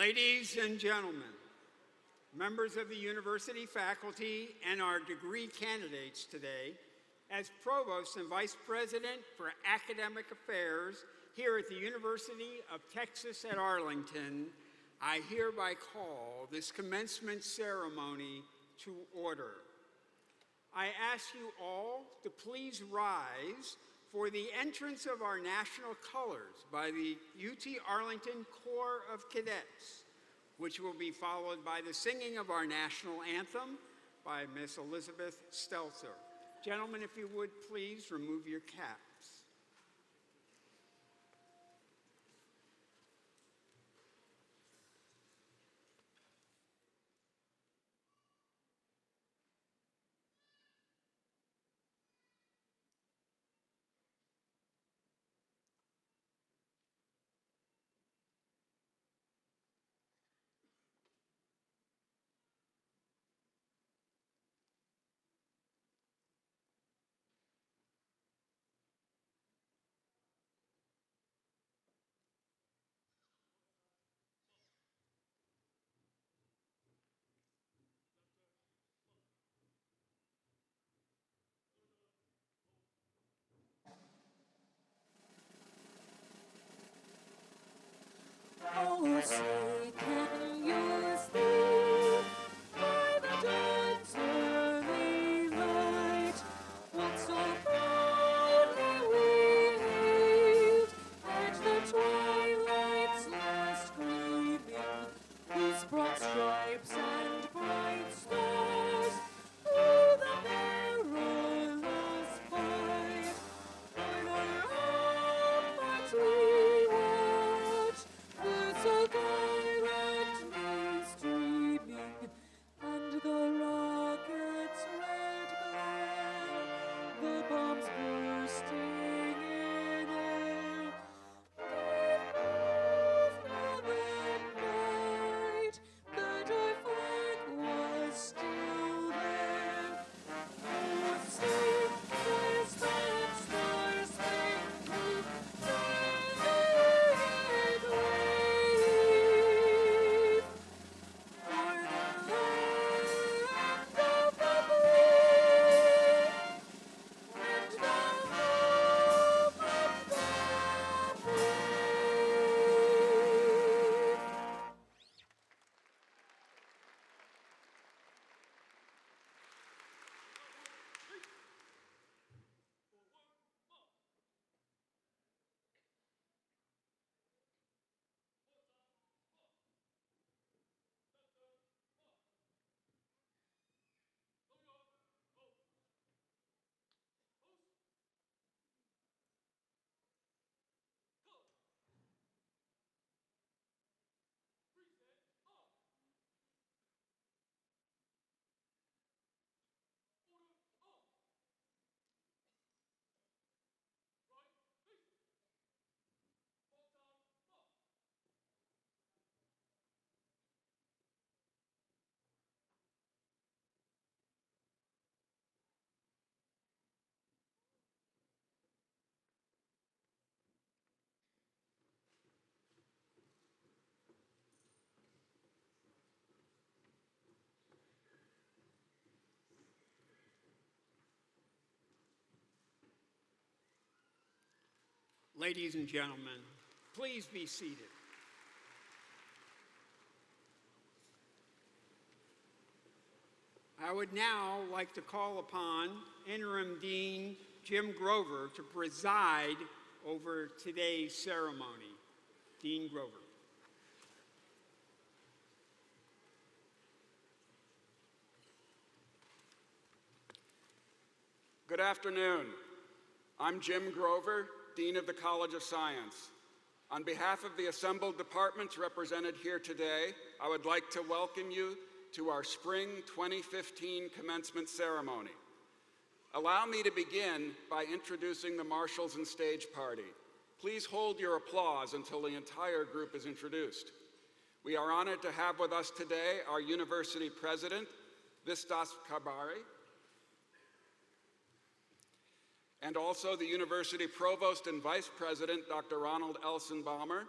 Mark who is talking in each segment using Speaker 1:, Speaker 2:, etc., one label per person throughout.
Speaker 1: Ladies and gentlemen, members of the university faculty and our degree candidates today, as Provost and Vice President for Academic Affairs here at the University of Texas at Arlington, I hereby call this commencement ceremony to order. I ask you all to please rise for the entrance of our national colors by the UT Arlington of Cadets, which will be followed by the singing of our national anthem by Miss Elizabeth Stelzer. Gentlemen, if you would please remove your caps. Ladies and gentlemen, please be seated. I would now like to call upon Interim Dean Jim Grover to preside over today's ceremony. Dean Grover.
Speaker 2: Good afternoon. I'm Jim Grover, Dean of the College of Science. On behalf of the assembled departments represented here today, I would like to welcome you to our Spring 2015 commencement ceremony. Allow me to begin by introducing the marshals and stage party. Please hold your applause until the entire group is introduced. We are honored to have with us today our university president, Vistasp Karbari, and also the university provost and vice president, Dr. Ronald Elsenbaumer,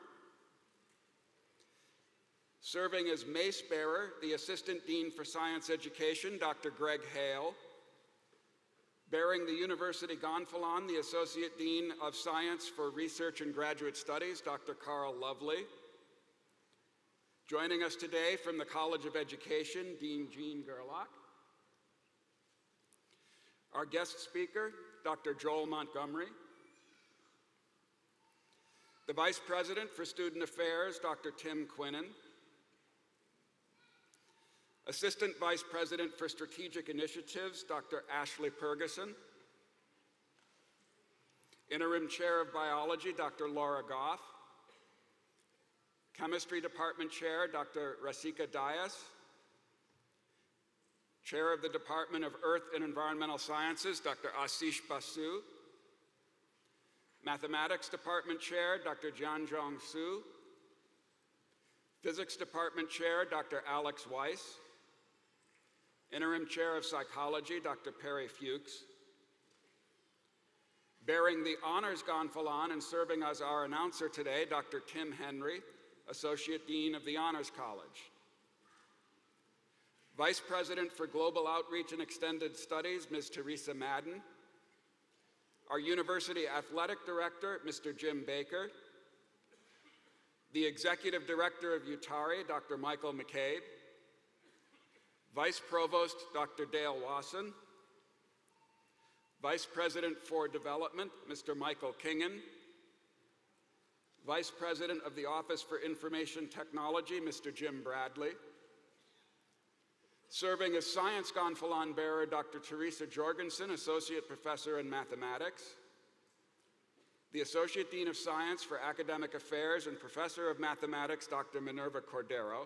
Speaker 2: Serving as mace bearer, the Assistant Dean for Science Education, Dr. Greg Hale. Bearing the University Gonfalon, the Associate Dean of Science for Research and Graduate Studies, Dr. Carl Lovely. Joining us today from the College of Education, Dean Jean Gerlach. Our guest speaker, Dr. Joel Montgomery. The Vice President for Student Affairs, Dr. Tim Quinnen. Assistant Vice President for Strategic Initiatives, Dr. Ashley Pergeson. Interim Chair of Biology, Dr. Laura Goff. Chemistry Department Chair, Dr. Rasika Dias. Chair of the Department of Earth and Environmental Sciences, Dr. Asish Basu. Mathematics Department Chair, Dr. Jianzhong Su. Physics Department Chair, Dr. Alex Weiss. Interim Chair of Psychology, Dr. Perry Fuchs. Bearing the honors gonfalon and serving as our announcer today, Dr. Tim Henry, Associate Dean of the Honors College. Vice President for Global Outreach and Extended Studies, Ms. Teresa Madden. Our University Athletic Director, Mr. Jim Baker. The Executive Director of UTARI, Dr. Michael McCabe. Vice Provost, Dr. Dale Wasson. Vice President for Development, Mr. Michael Kingen. Vice President of the Office for Information Technology, Mr. Jim Bradley. Serving as Science Gonfalon bearer, Dr. Teresa Jorgensen, Associate Professor in Mathematics. The Associate Dean of Science for Academic Affairs and Professor of Mathematics, Dr. Minerva Cordero.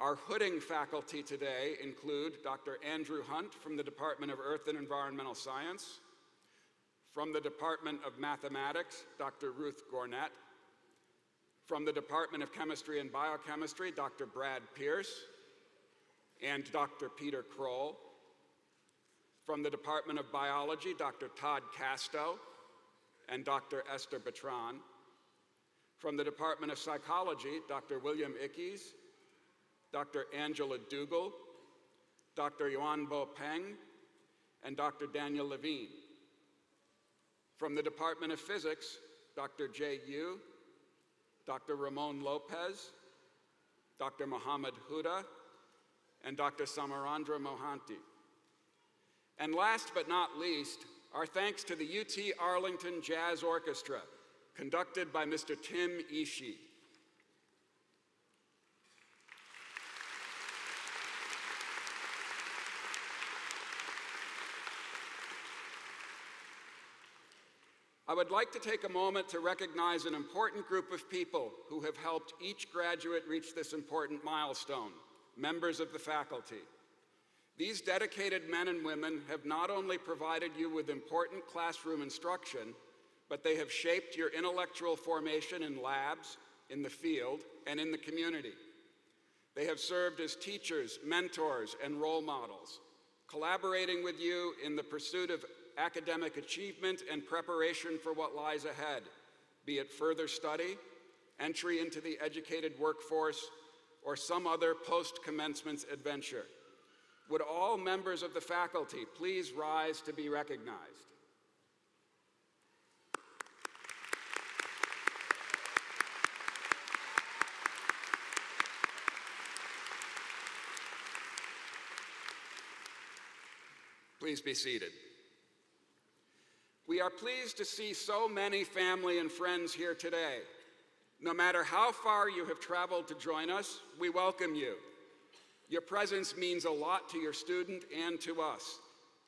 Speaker 2: Our hooding faculty today include Dr. Andrew Hunt from the Department of Earth and Environmental Science, from the Department of Mathematics, Dr. Ruth Gornet, from the Department of Chemistry and Biochemistry, Dr. Brad Pierce, and Dr. Peter Kroll, from the Department of Biology, Dr. Todd Castoe and Dr. Esther Betrán, from the Department of Psychology, Dr. William Ickes Dr. Angela Dougal, Dr. Yuan Bo Peng, and Dr. Daniel Levine. From the Department of Physics, Dr. Jay Yu, Dr. Ramon Lopez, Dr. Mohammed Huda, and Dr. Samarendra Mohanty. And last but not least, our thanks to the UT Arlington Jazz Orchestra, conducted by Mr. Tim Ishii. I would like to take a moment to recognize an important group of people who have helped each graduate reach this important milestone, members of the faculty. These dedicated men and women have not only provided you with important classroom instruction, but they have shaped your intellectual formation in labs, in the field, and in the community. They have served as teachers, mentors, and role models, collaborating with you in the pursuit of academic achievement and preparation for what lies ahead, be it further study, entry into the educated workforce, or some other post-commencement adventure. Would all members of the faculty please rise to be recognized? Please be seated. We are pleased to see so many family and friends here today. No matter how far you have traveled to join us, we welcome you. Your presence means a lot to your student and to us,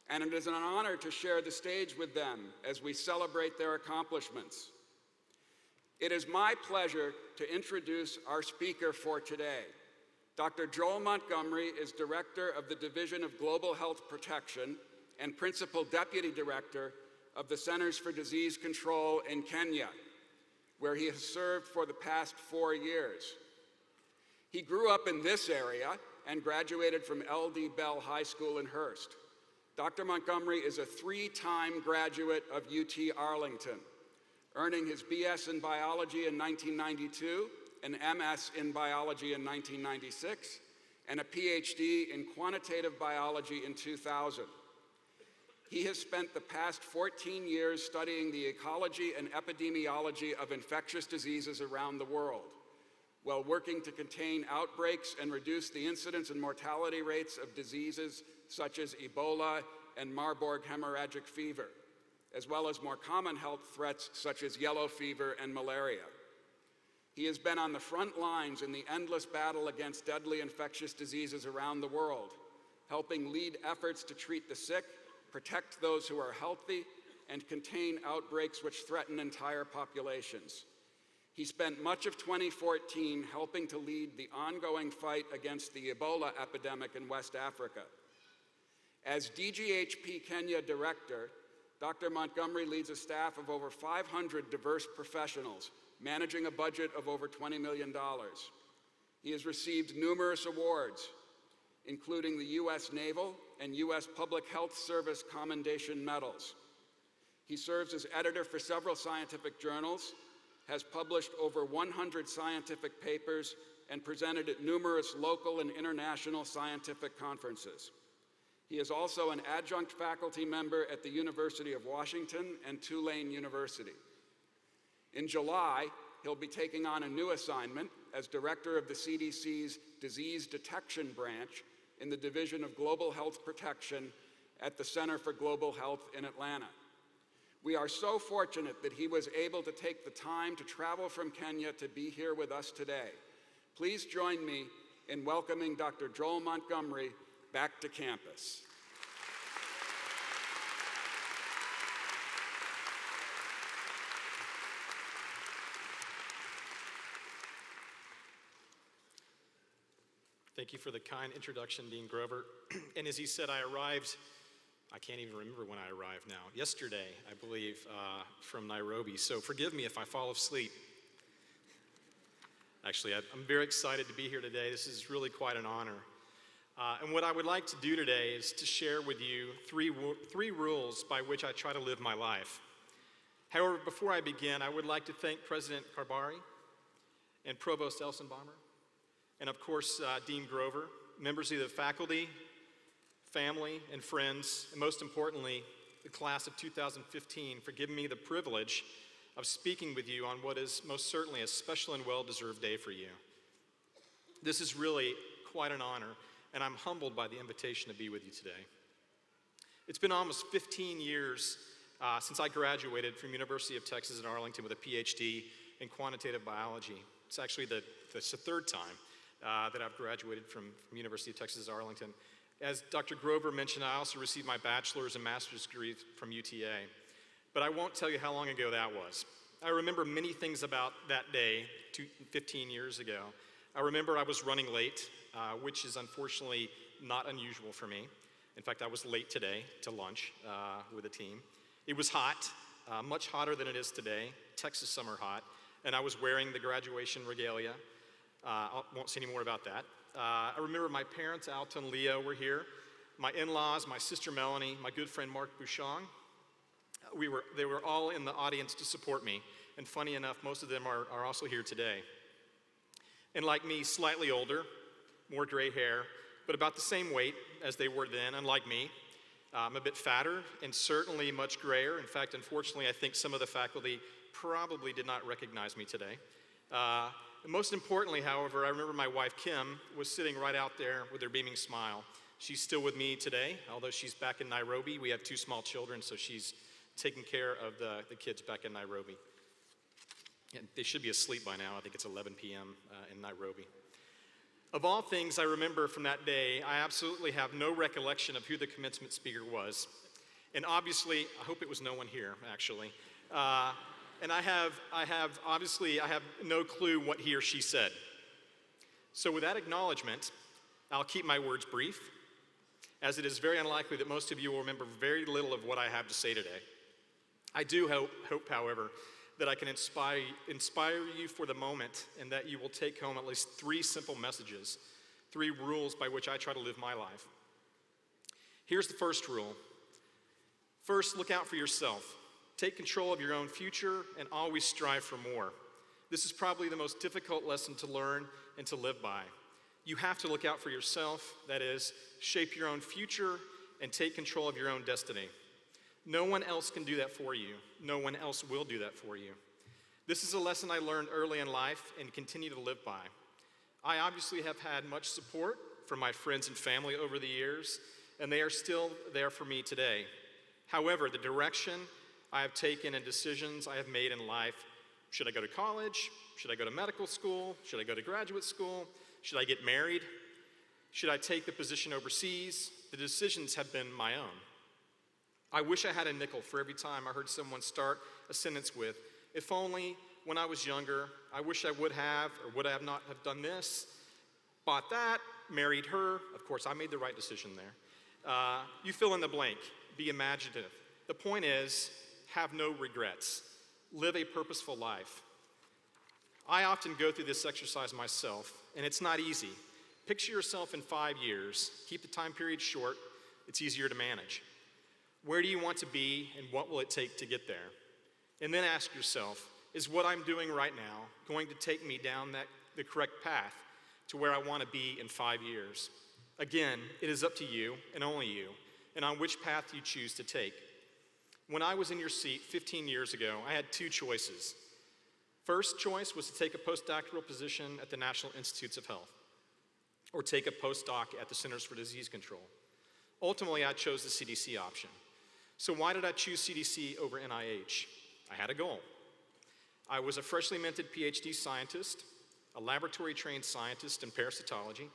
Speaker 2: and it is an honor to share the stage with them as we celebrate their accomplishments. It is my pleasure to introduce our speaker for today. Dr. Joel Montgomery is Director of the Division of Global Health Protection and Principal Deputy Director of the Centers for Disease Control in Kenya, where he has served for the past four years. He grew up in this area and graduated from LD Bell High School in Hurst. Dr. Montgomery is a three-time graduate of UT Arlington, earning his BS in biology in 1992 an MS in biology in 1996, and a PhD in quantitative biology in 2000. He has spent the past 14 years studying the ecology and epidemiology of infectious diseases around the world, while working to contain outbreaks and reduce the incidence and mortality rates of diseases such as Ebola and Marburg hemorrhagic fever, as well as more common health threats such as yellow fever and malaria. He has been on the front lines in the endless battle against deadly infectious diseases around the world, helping lead efforts to treat the sick, protect those who are healthy, and contain outbreaks which threaten entire populations. He spent much of 2014 helping to lead the ongoing fight against the Ebola epidemic in West Africa. As DGHP Kenya Director, Dr. Montgomery leads a staff of over 500 diverse professionals, managing a budget of over $20 million. He has received numerous awards, including the U.S. Naval and U.S. Public Health Service Commendation Medals. He serves as editor for several scientific journals, has published over 100 scientific papers, and presented at numerous local and international scientific conferences. He is also an adjunct faculty member at the University of Washington and Tulane University. In July, he'll be taking on a new assignment as director of the CDC's Disease Detection Branch in the Division of Global Health Protection at the Center for Global Health in Atlanta. We are so fortunate that he was able to take the time to travel from Kenya to be here with us today. Please join me in welcoming Dr. Joel Montgomery back to campus.
Speaker 3: Thank you for the kind introduction, Dean Grover. and as he said, I arrived, I can't even remember when I arrived now, yesterday, I believe, uh, from Nairobi. So forgive me if I fall asleep. Actually, I'm very excited to be here today. This is really quite an honor. Uh, and what I would like to do today is to share with you three, three rules by which I try to live my life. However, before I begin, I would like to thank President Karbari and Provost Elsenbaumer and of course, uh, Dean Grover, members of the faculty, family, and friends, and most importantly, the class of 2015 for giving me the privilege of speaking with you on what is most certainly a special and well deserved day for you. This is really quite an honor, and I'm humbled by the invitation to be with you today. It's been almost 15 years uh, since I graduated from University of Texas at Arlington with a PhD in quantitative biology. It's actually the, the third time uh, that I've graduated from, from University of Texas Arlington. As Dr. Grover mentioned, I also received my bachelor's and master's degree from UTA. But I won't tell you how long ago that was. I remember many things about that day, two, 15 years ago. I remember I was running late, uh, which is unfortunately not unusual for me. In fact, I was late today to lunch uh, with the team. It was hot, uh, much hotter than it is today, Texas summer hot, and I was wearing the graduation regalia. Uh, I won't say any more about that. Uh, I remember my parents, Alta and Leo, were here. My in-laws, my sister Melanie, my good friend Mark Bouchon. We were, they were all in the audience to support me. And funny enough, most of them are, are also here today. And like me, slightly older, more gray hair, but about the same weight as they were then, unlike me. Uh, I'm a bit fatter and certainly much grayer. In fact, unfortunately, I think some of the faculty probably did not recognize me today. Uh, most importantly, however, I remember my wife Kim was sitting right out there with her beaming smile. She's still with me today, although she's back in Nairobi. We have two small children, so she's taking care of the, the kids back in Nairobi. And they should be asleep by now. I think it's 11 p.m. Uh, in Nairobi. Of all things I remember from that day, I absolutely have no recollection of who the commencement speaker was. And obviously, I hope it was no one here, actually. Uh, and I have, I have, obviously, I have no clue what he or she said. So, with that acknowledgement, I'll keep my words brief, as it is very unlikely that most of you will remember very little of what I have to say today. I do hope, hope however, that I can inspire, inspire you for the moment and that you will take home at least three simple messages, three rules by which I try to live my life. Here's the first rule First, look out for yourself. Take control of your own future and always strive for more. This is probably the most difficult lesson to learn and to live by. You have to look out for yourself, that is, shape your own future and take control of your own destiny. No one else can do that for you. No one else will do that for you. This is a lesson I learned early in life and continue to live by. I obviously have had much support from my friends and family over the years, and they are still there for me today. However, the direction I have taken and decisions I have made in life should I go to college? Should I go to medical school? Should I go to graduate school? Should I get married? Should I take the position overseas? The decisions have been my own. I wish I had a nickel for every time I heard someone start a sentence with, if only when I was younger, I wish I would have or would I have not have done this, bought that, married her. Of course, I made the right decision there. Uh, you fill in the blank, be imaginative. The point is, have no regrets, live a purposeful life. I often go through this exercise myself, and it's not easy. Picture yourself in five years, keep the time period short, it's easier to manage. Where do you want to be, and what will it take to get there? And then ask yourself is what I'm doing right now going to take me down that, the correct path to where I want to be in five years? Again, it is up to you and only you, and on which path you choose to take. When I was in your seat 15 years ago, I had two choices. First choice was to take a postdoctoral position at the National Institutes of Health or take a postdoc at the Centers for Disease Control. Ultimately, I chose the CDC option. So, why did I choose CDC over NIH? I had a goal. I was a freshly minted PhD scientist, a laboratory trained scientist in parasitology,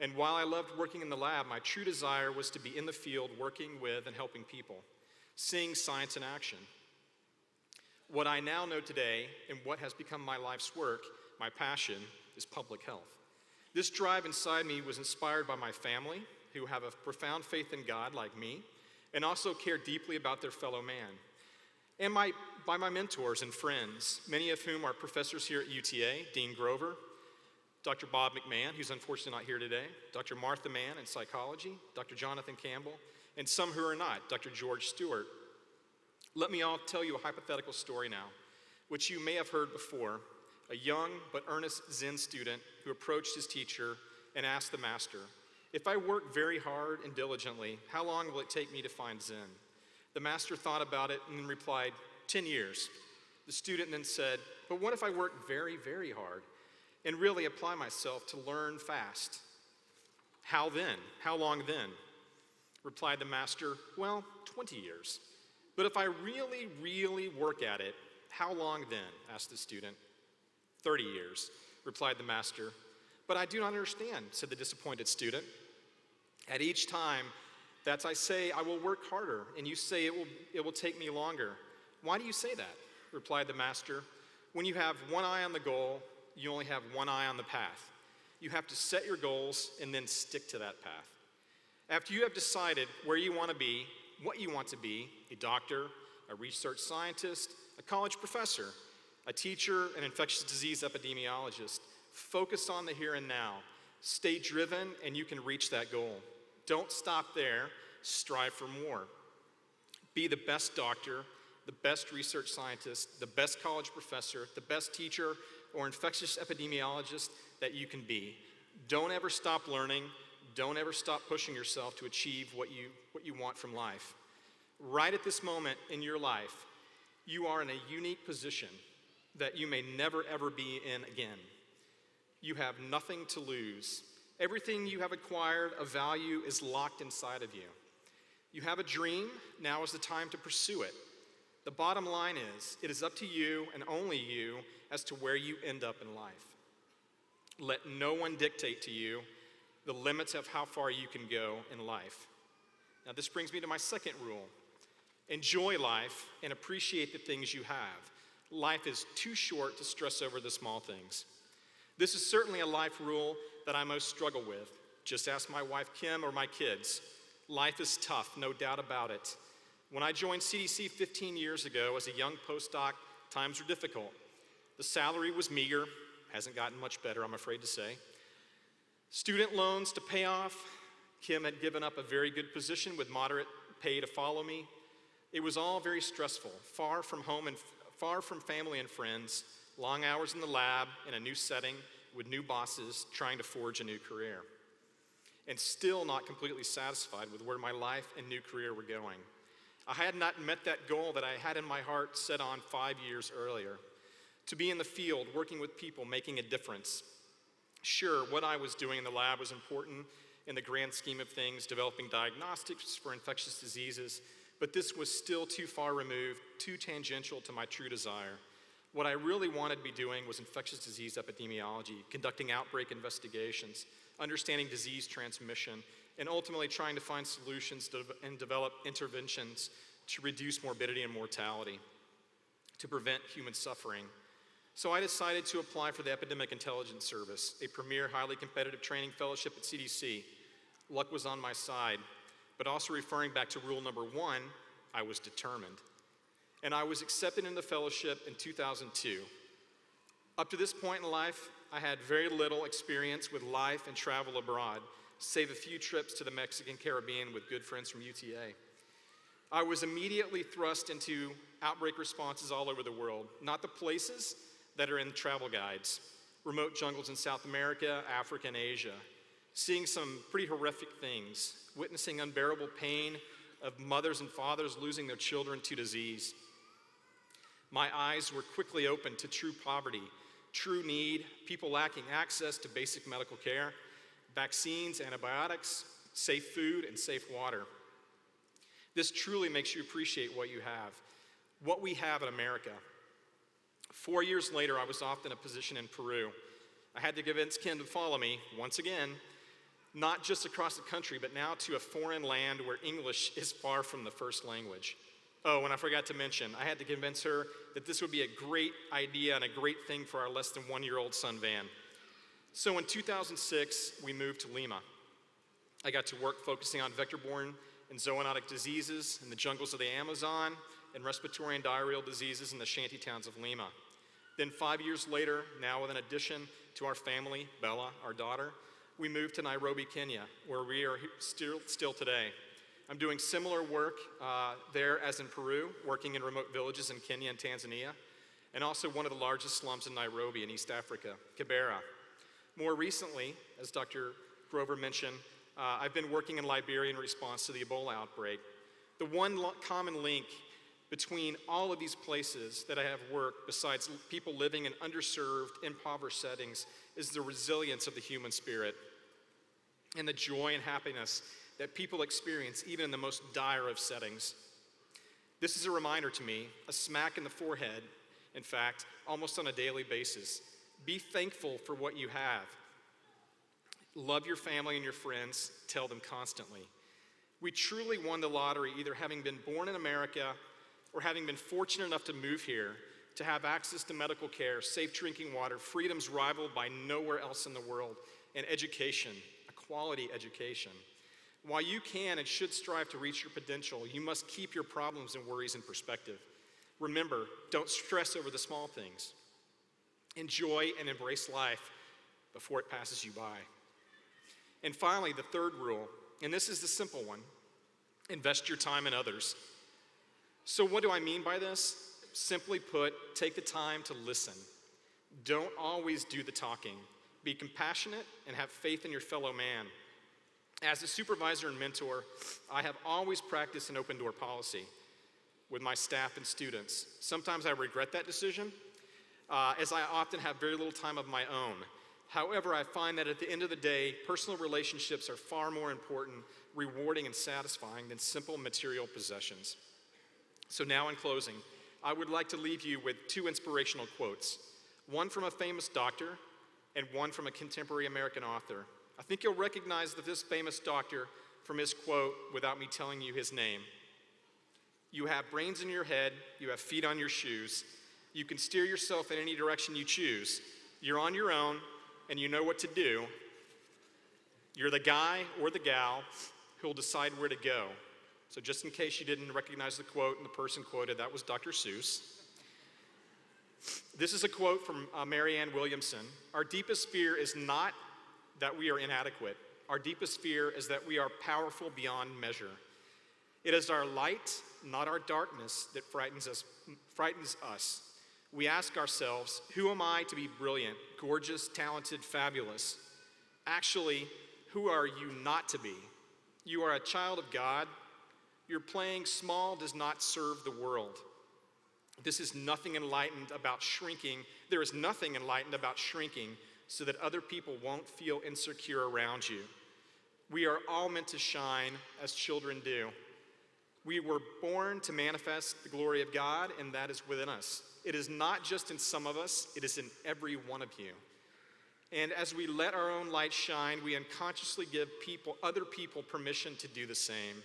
Speaker 3: and while I loved working in the lab, my true desire was to be in the field working with and helping people, seeing science in action. What I now know today, and what has become my life's work, my passion, is public health. This drive inside me was inspired by my family, who have a profound faith in God like me, and also care deeply about their fellow man. And my, by my mentors and friends, many of whom are professors here at UTA, Dean Grover, Dr. Bob McMahon, who's unfortunately not here today, Dr. Martha Mann in psychology, Dr. Jonathan Campbell, and some who are not, Dr. George Stewart. Let me all tell you a hypothetical story now, which you may have heard before. A young but earnest Zen student who approached his teacher and asked the master, If I work very hard and diligently, how long will it take me to find Zen? The master thought about it and replied, 10 years. The student then said, But what if I work very, very hard and really apply myself to learn fast? How then? How long then? Replied the master, Well, 20 years. But if I really, really work at it, how long then? asked the student. 30 years, replied the master. But I do not understand, said the disappointed student. At each time that I say I will work harder, and you say it will, it will take me longer. Why do you say that? replied the master. When you have one eye on the goal, you only have one eye on the path. You have to set your goals and then stick to that path. After you have decided where you want to be, what you want to be a doctor, a research scientist, a college professor, a teacher, an infectious disease epidemiologist focus on the here and now. Stay driven, and you can reach that goal. Don't stop there, strive for more. Be the best doctor, the best research scientist, the best college professor, the best teacher or infectious epidemiologist that you can be. Don't ever stop learning. Don't ever stop pushing yourself to achieve what you, what you want from life. Right at this moment in your life, you are in a unique position that you may never ever be in again. You have nothing to lose. Everything you have acquired of value is locked inside of you. You have a dream, now is the time to pursue it. The bottom line is, it is up to you and only you as to where you end up in life. Let no one dictate to you the limits of how far you can go in life. Now, this brings me to my second rule enjoy life and appreciate the things you have. Life is too short to stress over the small things. This is certainly a life rule that I most struggle with. Just ask my wife Kim or my kids. Life is tough, no doubt about it. When I joined CDC 15 years ago as a young postdoc, times were difficult. The salary was meager, hasn't gotten much better, I'm afraid to say. Student loans to pay off. Kim had given up a very good position with moderate pay to follow me. It was all very stressful, far from home and far from family and friends, long hours in the lab, in a new setting, with new bosses, trying to forge a new career. And still not completely satisfied with where my life and new career were going. I had not met that goal that I had in my heart set on five years earlier to be in the field, working with people, making a difference. Sure, what I was doing in the lab was important in the grand scheme of things, developing diagnostics for infectious diseases, but this was still too far removed, too tangential to my true desire. What I really wanted to be doing was infectious disease epidemiology, conducting outbreak investigations, understanding disease transmission, and ultimately trying to find solutions to, and develop interventions to reduce morbidity and mortality, to prevent human suffering. So I decided to apply for the Epidemic Intelligence Service, a premier, highly competitive training fellowship at CDC. Luck was on my side, but also referring back to rule number one, I was determined. And I was accepted in the fellowship in 2002. Up to this point in life, I had very little experience with life and travel abroad, save a few trips to the Mexican Caribbean with good friends from UTA. I was immediately thrust into outbreak responses all over the world, not the places that are in travel guides remote jungles in South America, Africa, and Asia, seeing some pretty horrific things, witnessing unbearable pain of mothers and fathers losing their children to disease. My eyes were quickly opened to true poverty, true need, people lacking access to basic medical care, vaccines, antibiotics, safe food, and safe water. This truly makes you appreciate what you have, what we have in America. Four years later, I was off in a position in Peru. I had to convince Kim to follow me, once again, not just across the country, but now to a foreign land where English is far from the first language. Oh, and I forgot to mention, I had to convince her that this would be a great idea and a great thing for our less than one year old son, Van. So in 2006, we moved to Lima. I got to work focusing on vector borne and zoonotic diseases in the jungles of the Amazon and respiratory and diarrheal diseases in the shanty towns of Lima. Then, five years later, now with an addition to our family, Bella, our daughter, we moved to Nairobi, Kenya, where we are still, still today. I'm doing similar work uh, there as in Peru, working in remote villages in Kenya and Tanzania, and also one of the largest slums in Nairobi in East Africa, Kibera. More recently, as Dr. Grover mentioned, uh, I've been working in Liberia in response to the Ebola outbreak. The one lo- common link between all of these places that I have worked, besides people living in underserved, impoverished settings, is the resilience of the human spirit and the joy and happiness that people experience even in the most dire of settings. This is a reminder to me, a smack in the forehead, in fact, almost on a daily basis. Be thankful for what you have. Love your family and your friends, tell them constantly. We truly won the lottery either having been born in America or having been fortunate enough to move here to have access to medical care, safe drinking water, freedoms rivaled by nowhere else in the world, and education, a quality education. While you can and should strive to reach your potential, you must keep your problems and worries in perspective. Remember, don't stress over the small things. Enjoy and embrace life before it passes you by. And finally, the third rule, and this is the simple one invest your time in others. So, what do I mean by this? Simply put, take the time to listen. Don't always do the talking. Be compassionate and have faith in your fellow man. As a supervisor and mentor, I have always practiced an open door policy with my staff and students. Sometimes I regret that decision, uh, as I often have very little time of my own. However, I find that at the end of the day, personal relationships are far more important, rewarding, and satisfying than simple material possessions. So, now in closing, I would like to leave you with two inspirational quotes one from a famous doctor and one from a contemporary American author. I think you'll recognize this famous doctor from his quote without me telling you his name. You have brains in your head, you have feet on your shoes, you can steer yourself in any direction you choose. You're on your own and you know what to do. You're the guy or the gal who'll decide where to go. So, just in case you didn't recognize the quote and the person quoted, that was Dr. Seuss. This is a quote from uh, Marianne Williamson. Our deepest fear is not that we are inadequate, our deepest fear is that we are powerful beyond measure. It is our light, not our darkness, that frightens us. Frightens us. We ask ourselves, who am I to be brilliant, gorgeous, talented, fabulous? Actually, who are you not to be? You are a child of God. Your playing small does not serve the world. This is nothing enlightened about shrinking. There is nothing enlightened about shrinking so that other people won't feel insecure around you. We are all meant to shine as children do. We were born to manifest the glory of God, and that is within us. It is not just in some of us, it is in every one of you. And as we let our own light shine, we unconsciously give people, other people permission to do the same.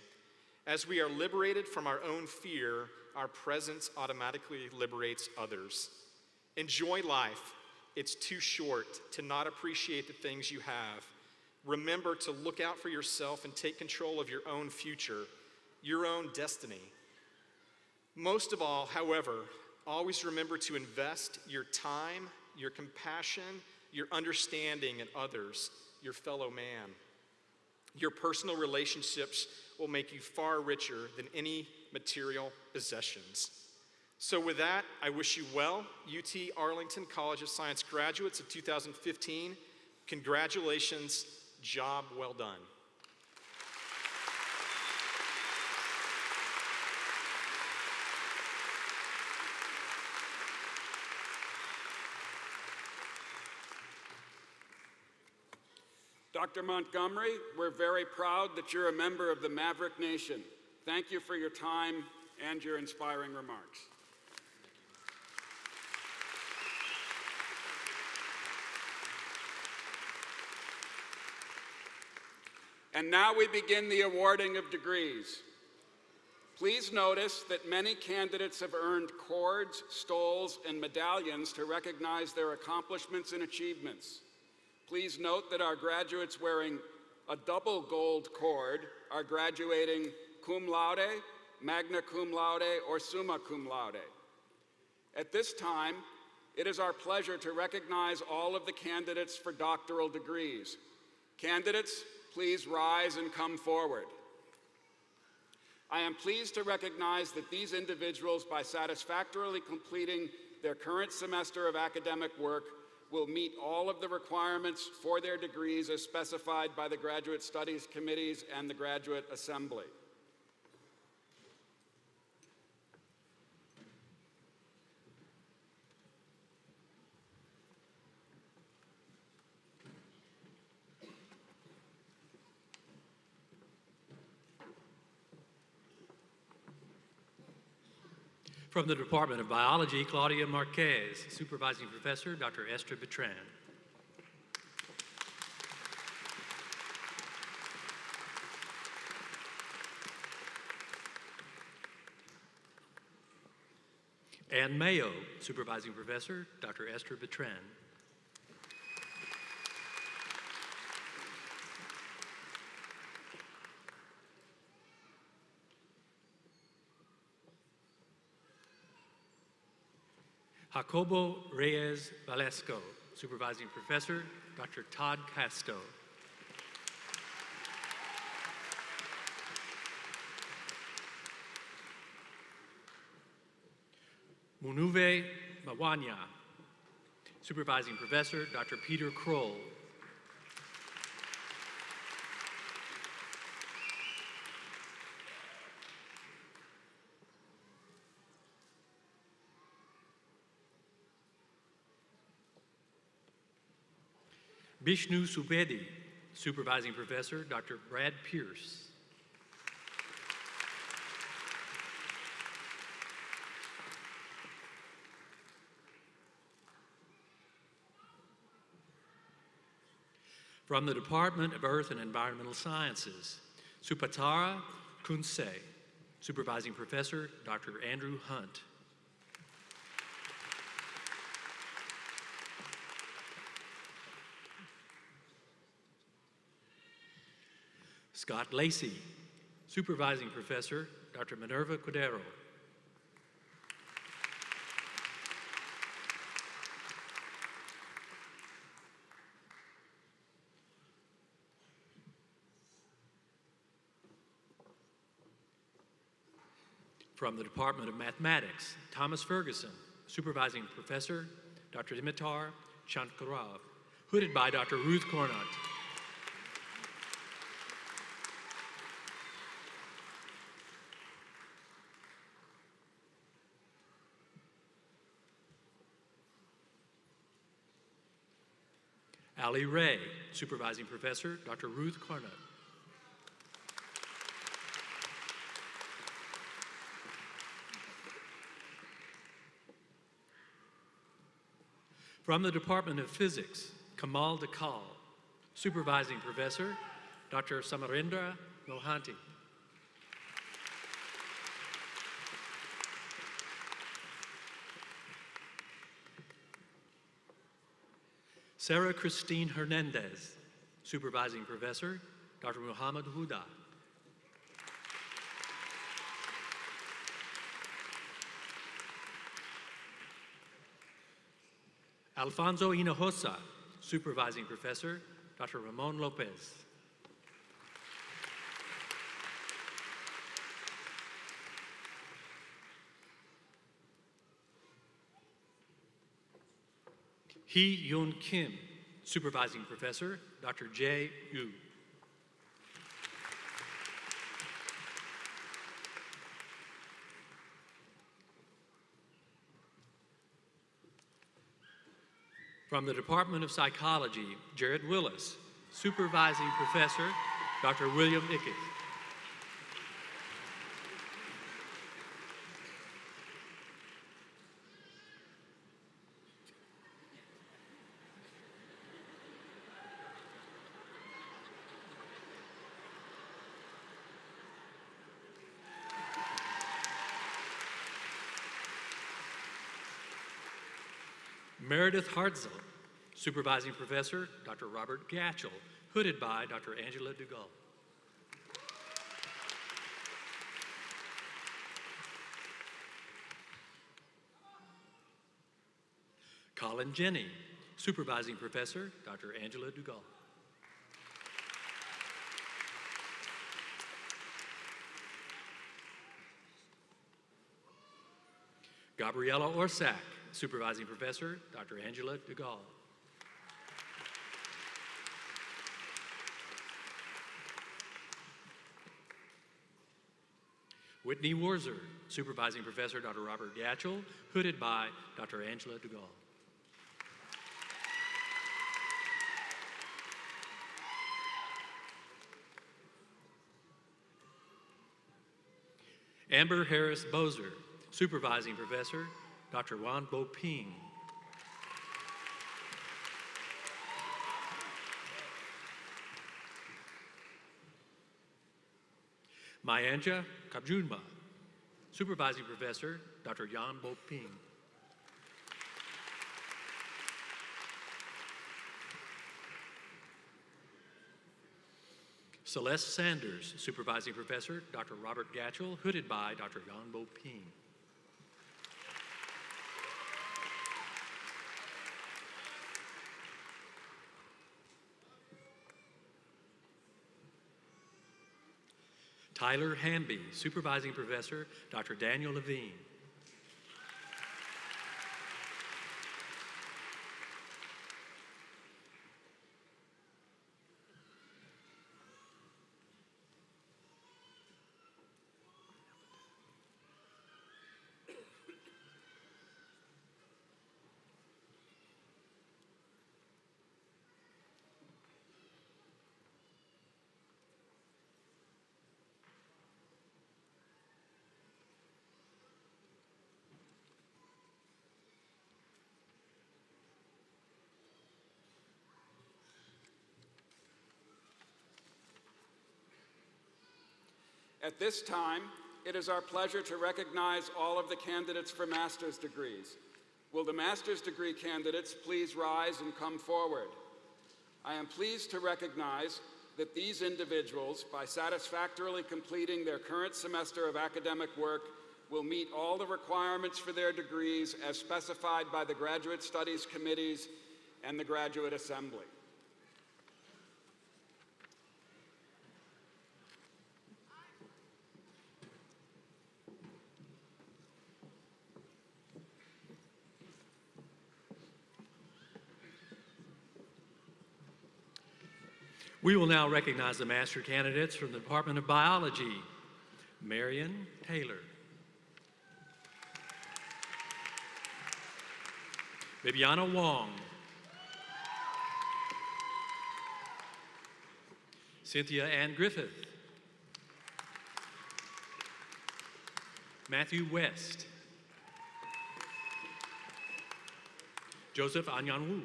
Speaker 3: As we are liberated from our own fear, our presence automatically liberates others. Enjoy life. It's too short to not appreciate the things you have. Remember to look out for yourself and take control of your own future, your own destiny. Most of all, however, always remember to invest your time, your compassion, your understanding in others, your fellow man. Your personal relationships will make you far richer than any material possessions. So, with that, I wish you well, UT Arlington College of Science graduates of 2015. Congratulations, job well done.
Speaker 2: Dr. Montgomery, we're very proud that you're a member of the Maverick Nation. Thank you for your time and your inspiring remarks. And now we begin the awarding of degrees. Please notice that many candidates have earned cords, stoles, and medallions to recognize their accomplishments and achievements. Please note that our graduates wearing a double gold cord are graduating cum laude, magna cum laude, or summa cum laude. At this time, it is our pleasure to recognize all of the candidates for doctoral degrees. Candidates, please rise and come forward. I am pleased to recognize that these individuals, by satisfactorily completing their current semester of academic work, will meet all of the requirements for their degrees as specified by the Graduate Studies Committees and the Graduate Assembly.
Speaker 4: From the Department of Biology, Claudia Marquez, Supervising Professor, Dr. Esther Betrán. Ann Mayo, Supervising Professor, Dr. Esther Betrán. Jacobo Reyes Valesco, Supervising Professor, Dr. Todd Castoe. Munuve Mawanya, Supervising Professor, Dr. Peter Kroll. Bishnu Subedi, Supervising Professor, Dr. Brad Pierce. From the Department of Earth and Environmental Sciences, Supatara Kunse, Supervising Professor, Dr. Andrew Hunt. Scott Lacey, Supervising Professor, Dr. Minerva Cordero. From the Department of Mathematics, Thomas Ferguson, Supervising Professor Dr. Dimitar Grantcharov, hooded by Dr. Ruth Gornet. Ali Ray, Supervising Professor Dr. Ruth Gornet. From the Department of Physics, Kamal Dakal, Supervising Professor Dr. Samarendra Mohanty. Sarah Christine Hernandez, Supervising Professor Dr. Muhammad Huda. Alfonso Hinojosa, Supervising Professor Dr. Ramon Lopez. Hee Yoon Kim, Supervising Professor Dr. J. Yu. From the Department of Psychology, Jared Willis, Supervising Professor Dr. William Ickes. Meredith Hartzell, Supervising Professor Dr. Robert Gatchel, hooded by Dr. Angela Dougall. Colin Jenny, Supervising Professor Dr. Angela Dougall. Gabriella Orsak, Supervising Professor Dr. Angela Dougall. Whitney Warzer, Supervising Professor Dr. Robert Gatchel, hooded by Dr. Angela Dougall. Amber Harris Bozer, Supervising Professor Dr. Wan Bo Ping. Mayanja Kabjunba, Supervising Professor Dr. Yan Bo Ping. Celeste Sanders, Supervising Professor Dr. Robert Gatchel, hooded by Dr. Yan Bo Ping. Tyler Hamby, Supervising Professor Dr. Daniel Levine.
Speaker 2: At this time, it is our pleasure to recognize all of the candidates for master's degrees. Will the master's degree candidates please rise and come forward? I am pleased to recognize that these individuals, by satisfactorily completing their current semester of academic work, will meet all the requirements for their degrees as specified by the Graduate Studies Committees and the Graduate Assembly.
Speaker 4: We will now recognize the master candidates from the Department of Biology. Marion Taylor. Bibiana Wong. Cynthia Ann Griffith. Matthew West. Joseph Anyan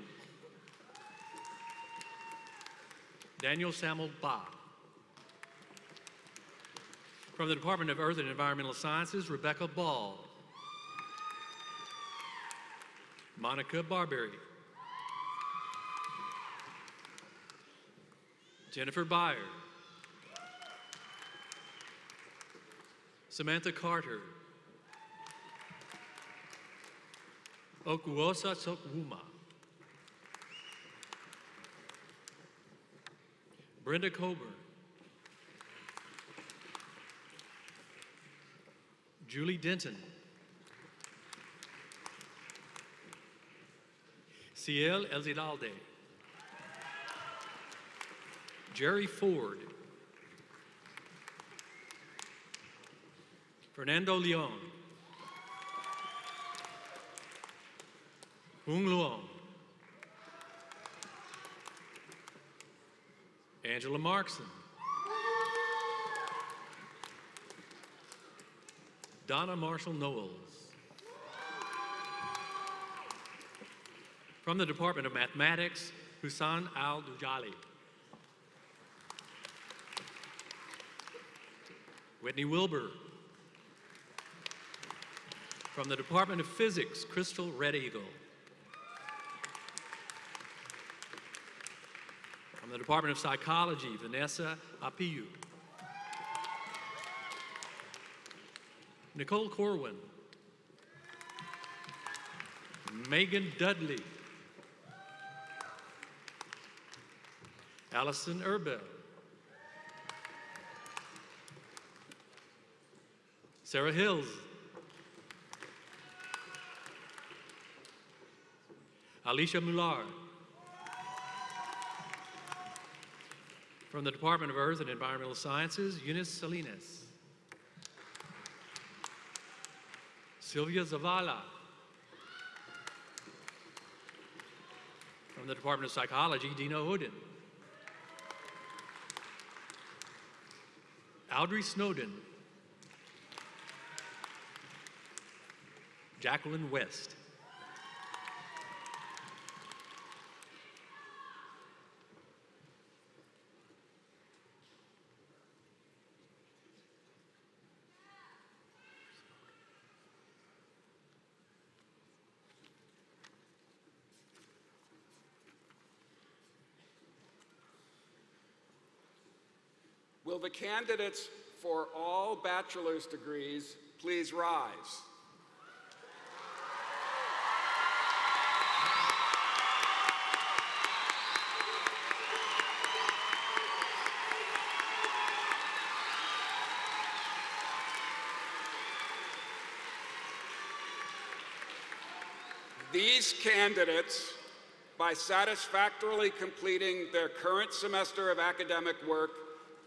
Speaker 4: Daniel Samuel Ba. From the Department of Earth and Environmental Sciences, Rebecca Ball. Monica Barberry. Jennifer Byer. Samantha Carter. Okuosa Sokwuma. Brenda Coburn. Julie Denton. Ciel Elzidalde. Jerry Ford. Fernando Leon. Hung Luong. Angela Markson. Donna Marshall Knowles. From the Department of Mathematics, Husan Al Dujali. Whitney Wilbur. From the Department of Physics, Crystal Red Eagle. The Department of Psychology, Vanessa Apiu. Nicole Corwin. Megan Dudley. Allison Erbel. Sarah Hills. Alicia Mular. From the Department of Earth and Environmental Sciences, Eunice Salinas. Sylvia Zavala. From the Department of Psychology, Dino Hoden. Audrey Snowden. Jacqueline West.
Speaker 2: Candidates for all bachelor's degrees please rise? These candidates, by satisfactorily completing their current semester of academic work,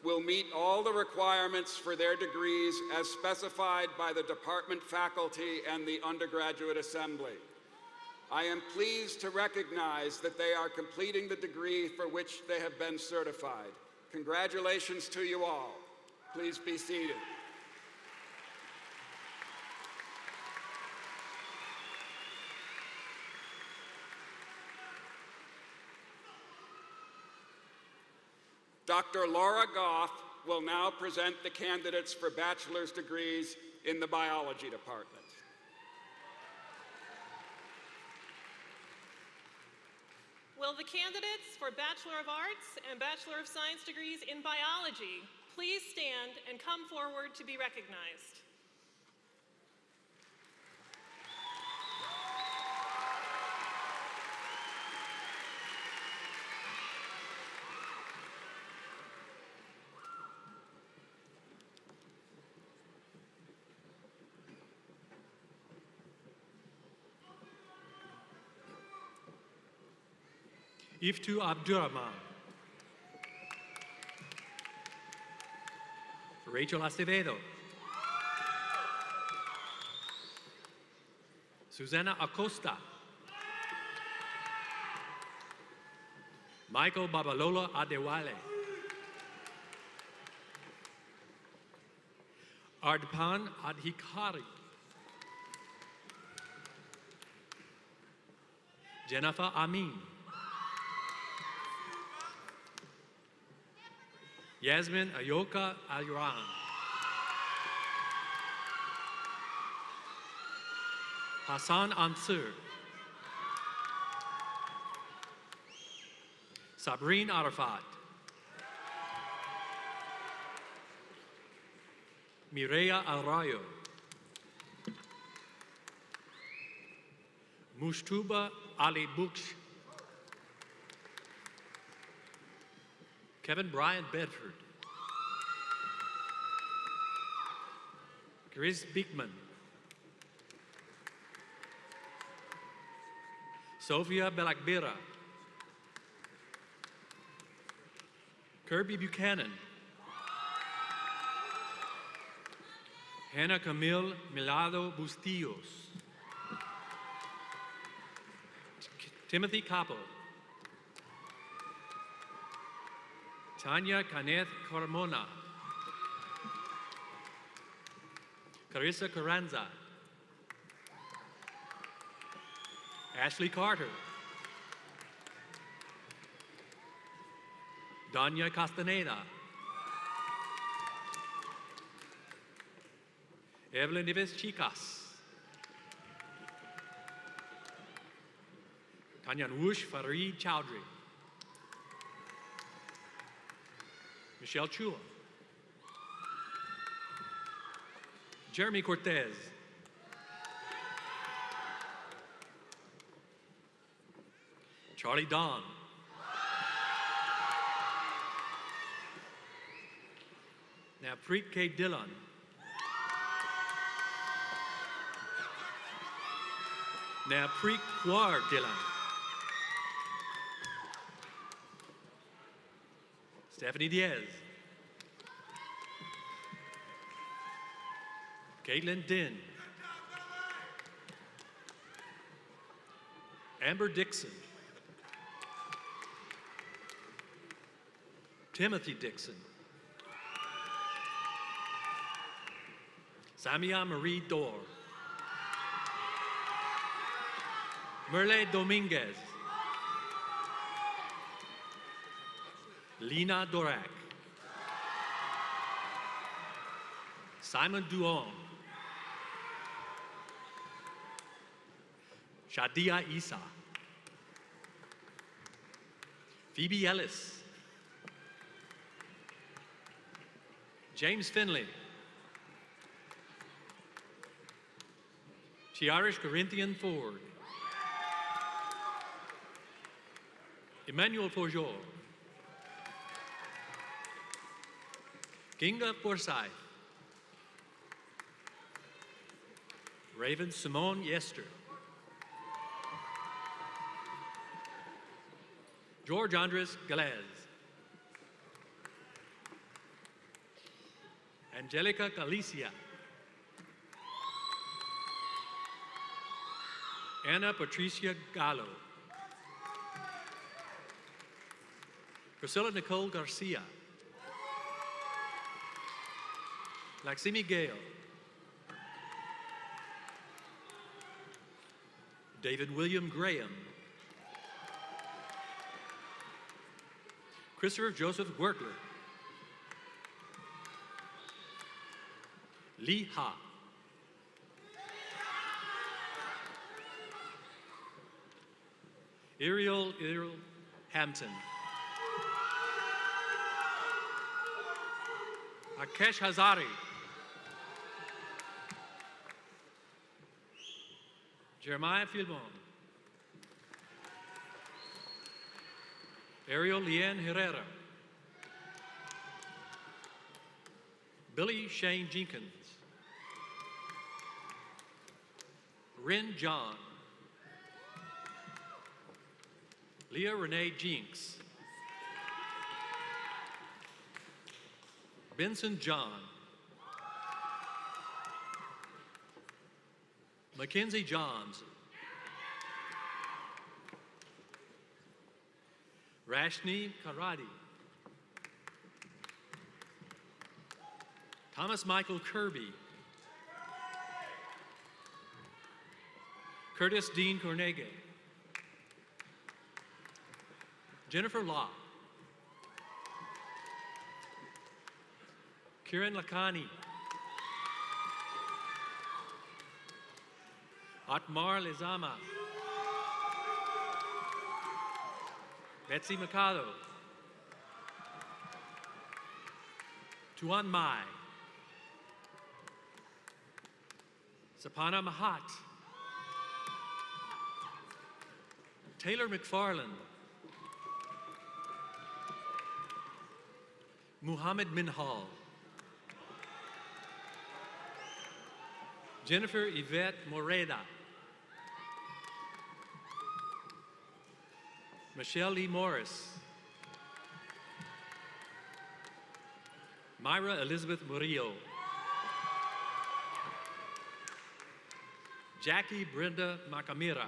Speaker 2: will meet all the requirements for their degrees as specified by the department faculty and the undergraduate assembly. I am pleased to recognize that they are completing the degree for which they have been certified. Congratulations to you all. Please be seated. Dr. Laura Goff will now present the candidates for bachelor's degrees in the biology department.
Speaker 5: Will the candidates for Bachelor of Arts and Bachelor of Science degrees in biology please stand and come forward to be recognized?
Speaker 4: Iftu Abdurrahman. Rachel Acevedo. Susana Acosta. Michael Babalola Adewale. Ardpan Adhikari. Jennifer Amin. Yasmin Ayoka Alran. Hassan Ansur. Sabrine Arafat. Mireya Arroyo. Mushtuba Ali Buksh. Kevin Bryant Bedford. Chris Beekman. Sophia Belakbira. Kirby Buchanan. Hannah Camille Milado Bustillos. Timothy Capo. Tanya Caneth Carmona. Carissa Carranza. Ashley Carter. Danya Castaneda. Evelyn Ives Chicas. Tanya Kanyanwush Farid Chowdhury. Michelle Chua. Jeremy Cortez. Charlie Don. Now, Preet K. Dillon. Now, Preet Kwar Dillon. Stephanie Diaz. Caitlin Din. Amber Dixon. Timothy Dixon. Samia Marie Dor. Merle Dominguez. Lena Dorak. Simon Duong. Shadia Isa. Phoebe Ellis. James Finley. Chiarish Corinthian Ford. Emmanuel Forgeot. Ginga Forsyth. Raven Simone Yester. George Andres Galez. Angelica Galicia. Anna Patricia Gallo. Priscilla Nicole Garcia. Laximi Gale. David William Graham. Christopher Joseph Wertler. Lee Ha. Ariel Ariel Hampton. Akesh Hazari. Jeremiah Filmon. Ariel Leanne Herrera. Billy Shane Jenkins. Rin John. Leah Renee Jinks. Benson John. Mackenzie Johns. Rashni Karadi. Thomas Michael Kirby. Curtis Dean Cornege. Jennifer Law. Kiran Lakani. Atmar Lizama. Betsy Mikado. Tuan Mai. Sapana Mahat. Taylor McFarland. Muhammad Minhal. Jennifer Yvette Moreda. Michelle Lee Morris. Myra Elizabeth Murillo. Jackie Brenda Macamira.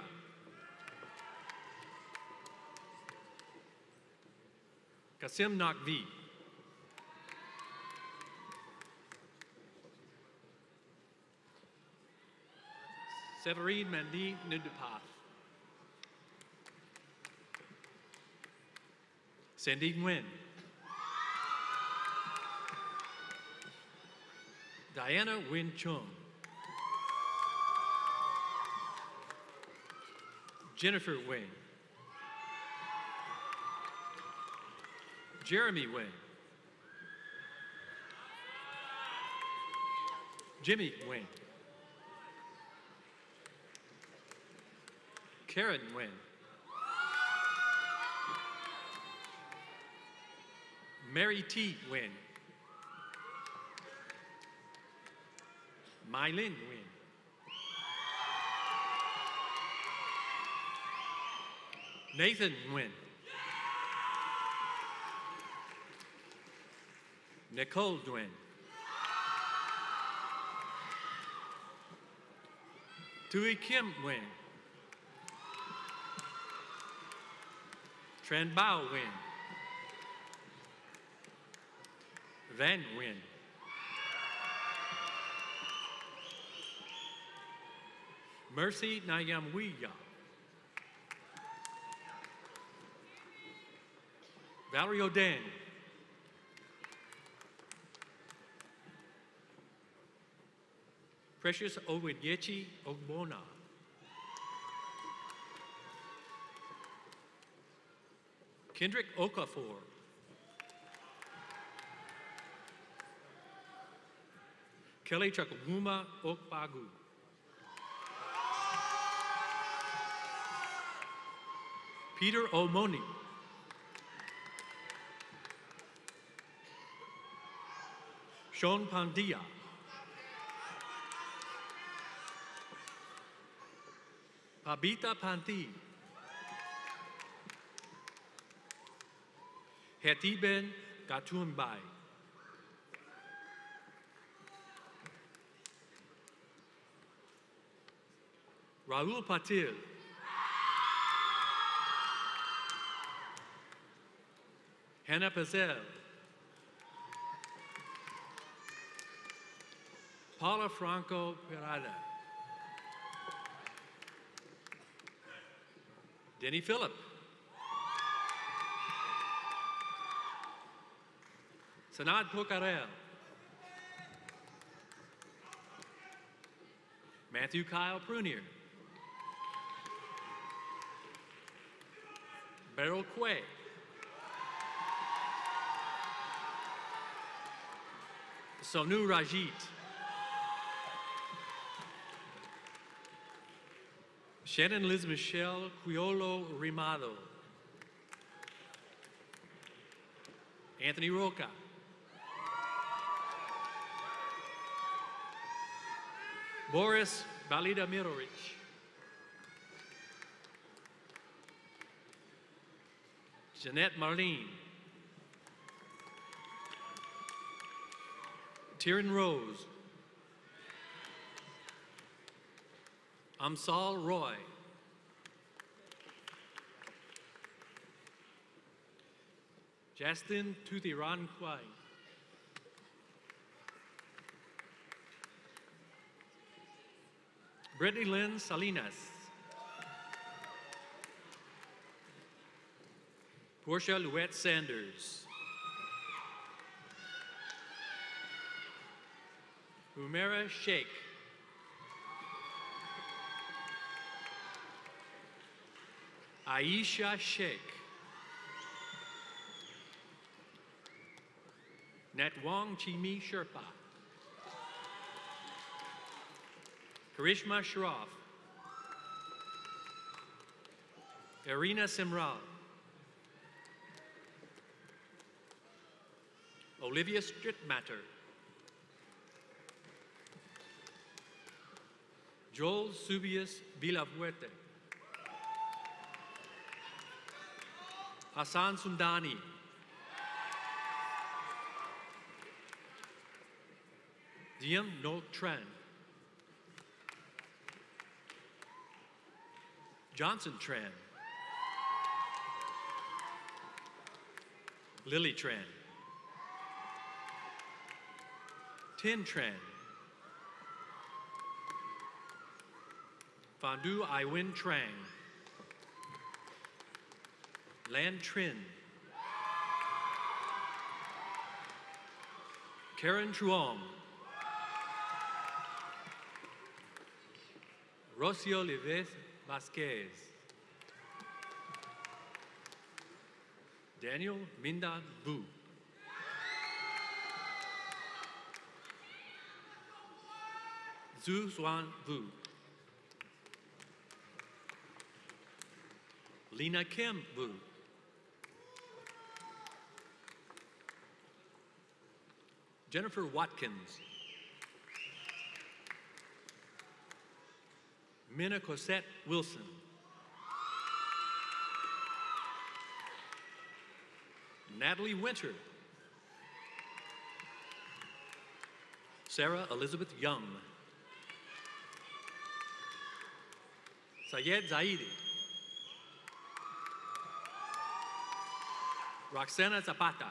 Speaker 4: Kasim Nakvi. Severine Mandi Nudupath. Sandy Nguyen. Diana Win Chung. Jennifer Wayne. Jeremy Wayne. Jimmy Wayne. Karen Wayne. Mary T. Wynn. Mylin Wynn. Nathan Wynn. Nicole Dwin. Tui Kim Wynn. Tran Bao Wynn. Van Wynn. Mercy Nayamwiya. Valerie Oden. Precious Owinyechi Ogbona. Kendrick Okafor. Kelly Chakaguma Okpagu. Peter Omoni. Sean Pandia. Pabita Panti. Hetiben Gatumbai. Raul Patil. Hannah Pazel. Paula Franco Perada. Denny Phillip. Sanad Pocarel. Matthew Kyle Prunier. Beryl Quay. Sonu Rajit. Shannon Liz Michelle Quiolo Rimado. Anthony Roca. Boris Valida Mirovic. Jeanette Marlene. Tyrion Rose. Amsal Roy. Justin Tuthiran Kwai. Brittany Lynn Salinas. Portia Louette Sanders. Umera Sheikh. Aisha Sheikh. Natwang Chimi Sherpa. Karishma Shroff. Irina Simral. Olivia Strittmatter. Joel Subius Villafuerte. Hassan Sundani. Diem No Tran. Johnson Tran. Lily Tran. Tin Tran. Fondu Iwin Trang. Lan Trin. Karen Truong. Rocio Lives Vasquez. Daniel Minda Vu. Zhu Xuan Vu. Lena Kim Vu. Jennifer Watkins. Minna Cosette Wilson. Natalie Winter. Sarah Elizabeth Young. Sayed Zaidi. Roxana Zapata.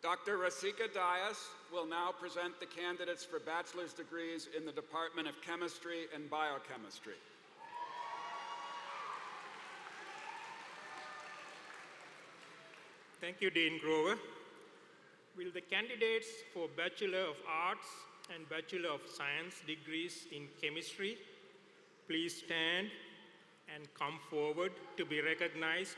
Speaker 2: Dr. Rasika Dias will now present the candidates for bachelor's degrees in the Department of Chemistry and Biochemistry.
Speaker 6: Thank you, Dean Grover. Will the candidates for Bachelor of Arts and Bachelor of Science degrees in chemistry please stand and come forward to be recognized?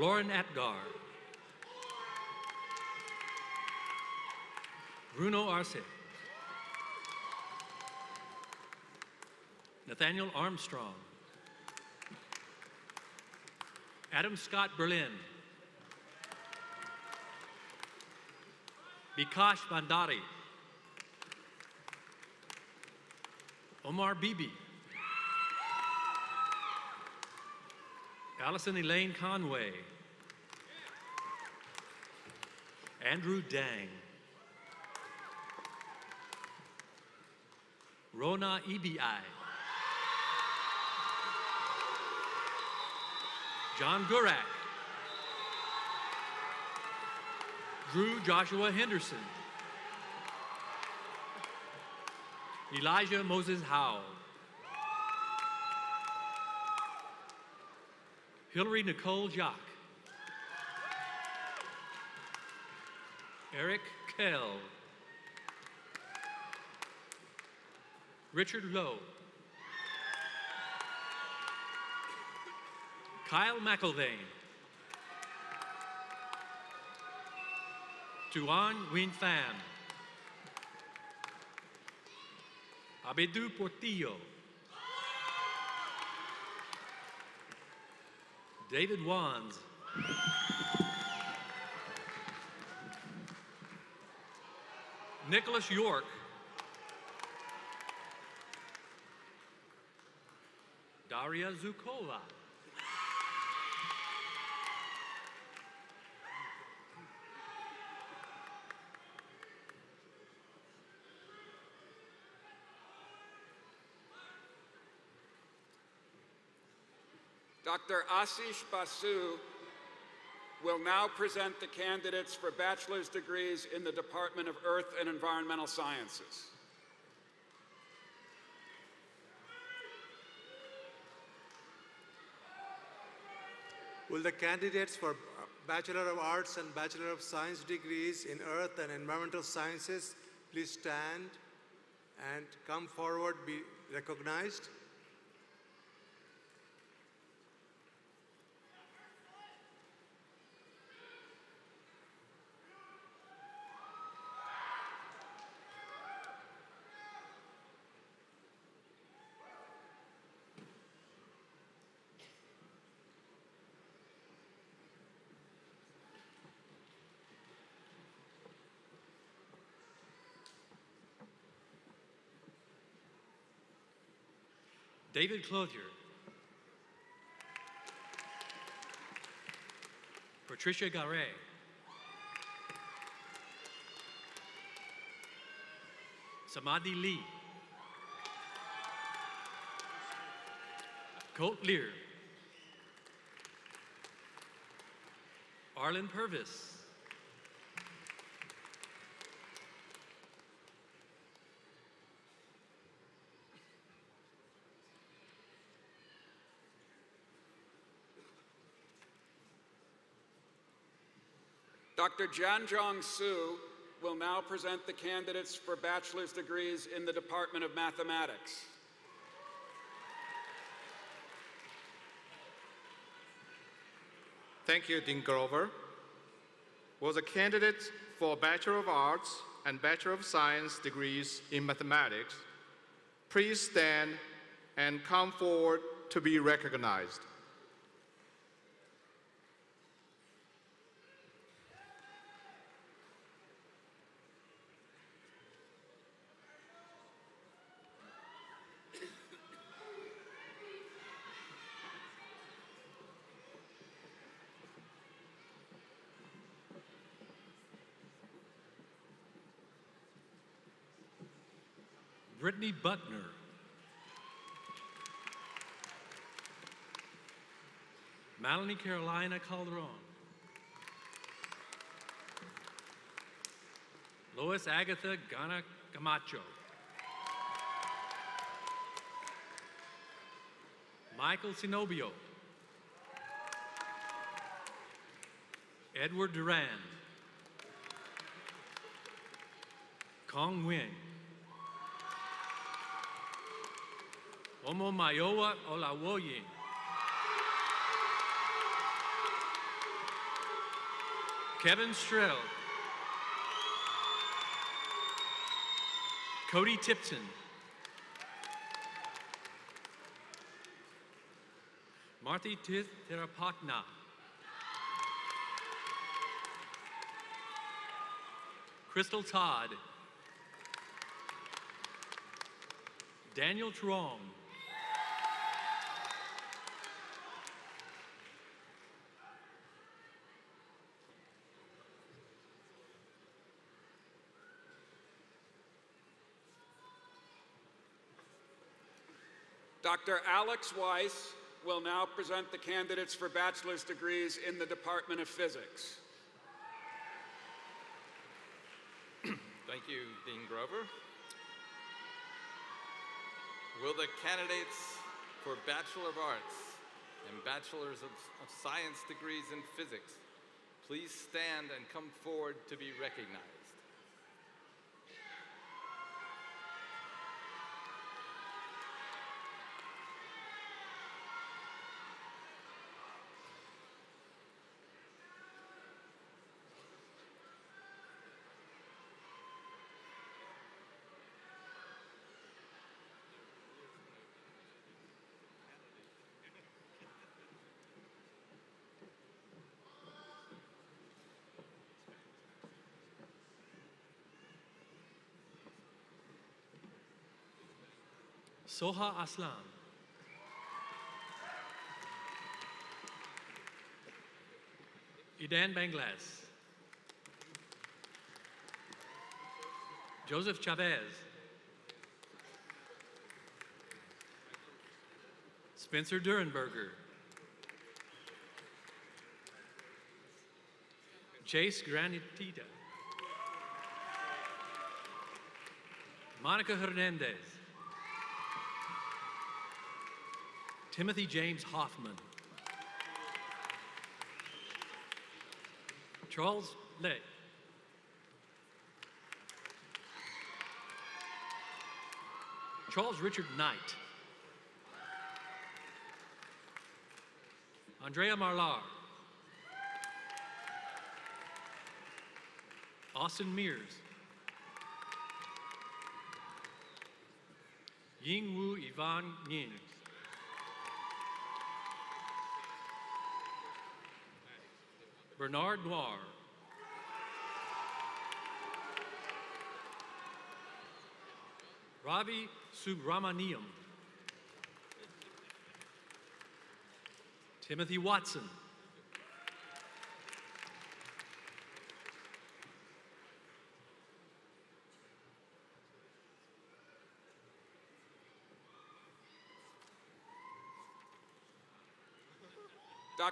Speaker 4: Lauren Atgar. Bruno Arce. Nathaniel Armstrong. Adam Scott Berlin. Bikash Bandari. Omar Bibi. Allison Elaine Conway. Andrew Dang. Rona Ebi. John Gurak. Drew Joshua Henderson. Elijah Moses Howe. Hillary Nicole Jock. Eric Kell. Richard Lowe. Kyle McIlvain. Tuan Nguyen Pham. Abedou Portillo. David Wands. Nicholas York. Daria Zukova.
Speaker 2: Dr. Asish Basu will now present the candidates for bachelor's degrees in the Department of Earth and Environmental Sciences.
Speaker 7: Will the candidates for Bachelor of Arts and Bachelor of Science degrees in Earth and Environmental Sciences please stand and come forward be recognized?
Speaker 4: David Clothier. Patricia Garay. Samadhi Lee. Colt Lear. Arlen Purvis.
Speaker 2: Dr. Jianzhong Su will now present the candidates for bachelor's degrees in the Department of Mathematics.
Speaker 8: Thank you, Dean Grover. Will the candidates for Bachelor of Arts and Bachelor of Science degrees in mathematics please stand and come forward to be recognized?
Speaker 4: Brittany Buckner. Melanie Carolina Calderon. Lois Agatha Gana Camacho. Michael Sinobio. Edward Duran. Kong Nguyen. Omo Mayowa Olawoye. Kevin Strell. Cody Tipton. Marty Tith Tirapatna. Crystal Todd. Daniel Trong.
Speaker 2: Dr. Alex Weiss will now present the candidates for bachelor's degrees in the Department of Physics.
Speaker 9: Thank you, Dean Grover. Will the candidates for Bachelor of Arts and Bachelors of, of Science degrees in Physics please stand and come forward to be recognized?
Speaker 4: Soha Aslam. Idan Banglas. Joseph Chavez. Spencer Durenberger. Chase Granitita. Monica Hernandez. Timothy James Hoffman. Charles Lay. Charles Richard Knight. Andrea Marlar. Austin Mears. Ying Wu Yvonne Bernard Noir. Ravi Subramaniam. Timothy Watson.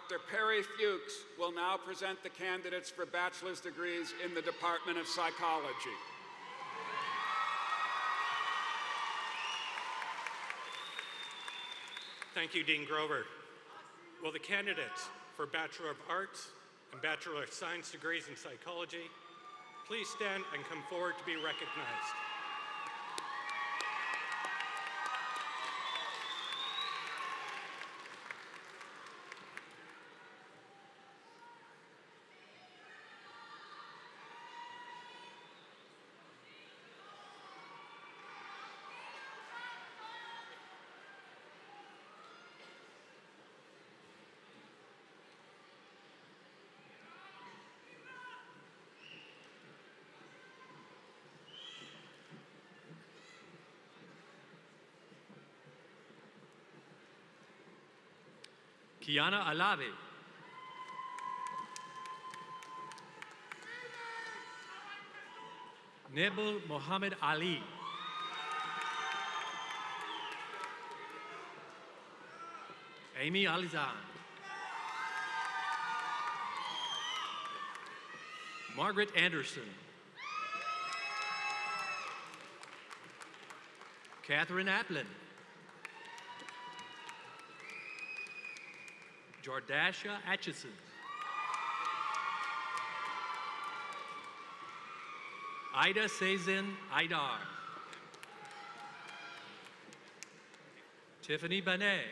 Speaker 2: Dr. Perry Fuchs will now present the candidates for bachelor's degrees in the Department of Psychology.
Speaker 6: Thank you, Dean Grover. Will the candidates for Bachelor of Arts and Bachelor of Science degrees in psychology please stand and come forward to be recognized?
Speaker 4: Kiana Alave. Nebul Mohammed Ali. Amy Alizan. Margaret Anderson. Catherine Aplin. Jordasha Atchison. Ida Sazin Idar. Tiffany Banet.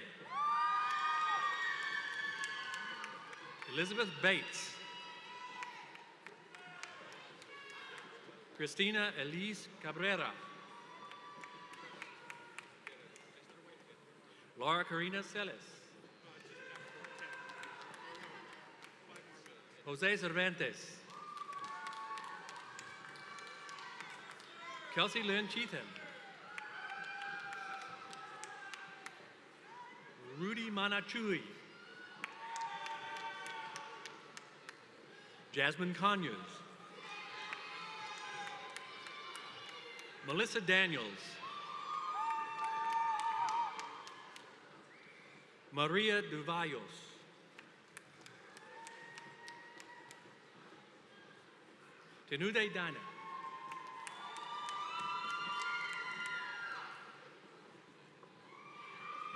Speaker 4: Elizabeth Bates. Christina Elise Cabrera. Laura Karina Celis. Jose Cervantes. Kelsey Lynn Cheatham. Rudy Manachui. Jasmine Conyers. Melissa Daniels. Maria Duvallos. Tenude Dana.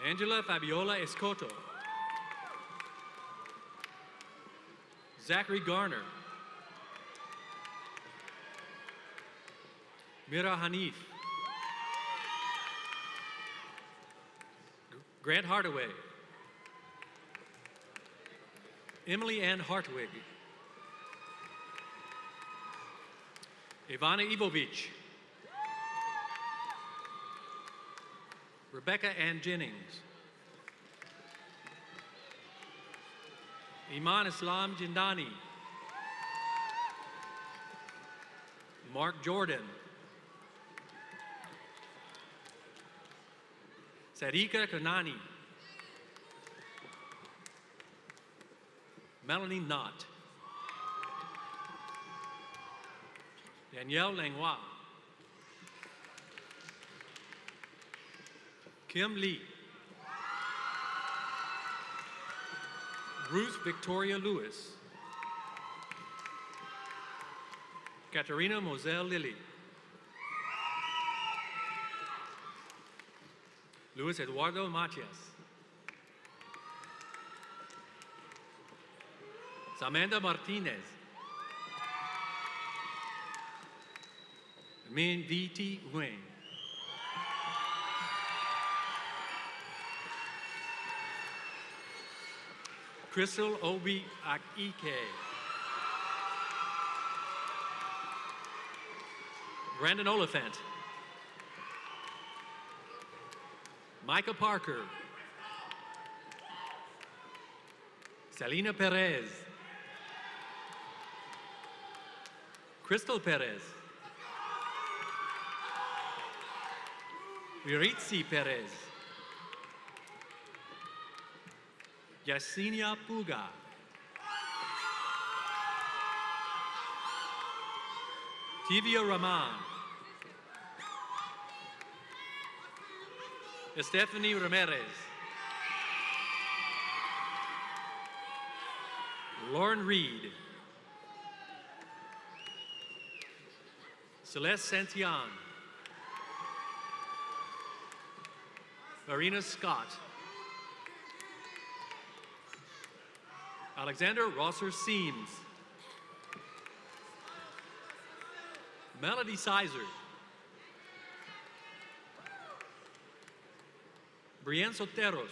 Speaker 4: Angela Fabiola Escoto. Zachary Garner. Mira Hanif. Grant Hardaway. Emily Ann Hartwig. Ivana Ivovich. Rebecca Ann Jennings. Iman Islam Jindani. Mark Jordan. Sarika Kanani. Melanie Knott. Danielle Langlois. Kim Lee. Ruth Victoria Lewis. Katerina Moselle Lilly. Luis Eduardo Matias. Samantha Martinez. Min Viti Nguyen. Crystal Obi Akike. Brandon Oliphant. Micah Parker. Selena Perez. Crystal Perez. Viritzi Perez. Yasinia Puga. Tivia Rahman. Stephanie Ramirez. Lauren Reed. Celeste Santillan. Marina Scott. Alexander Rosser Seams. Melody Sizer. Brienne Soteros.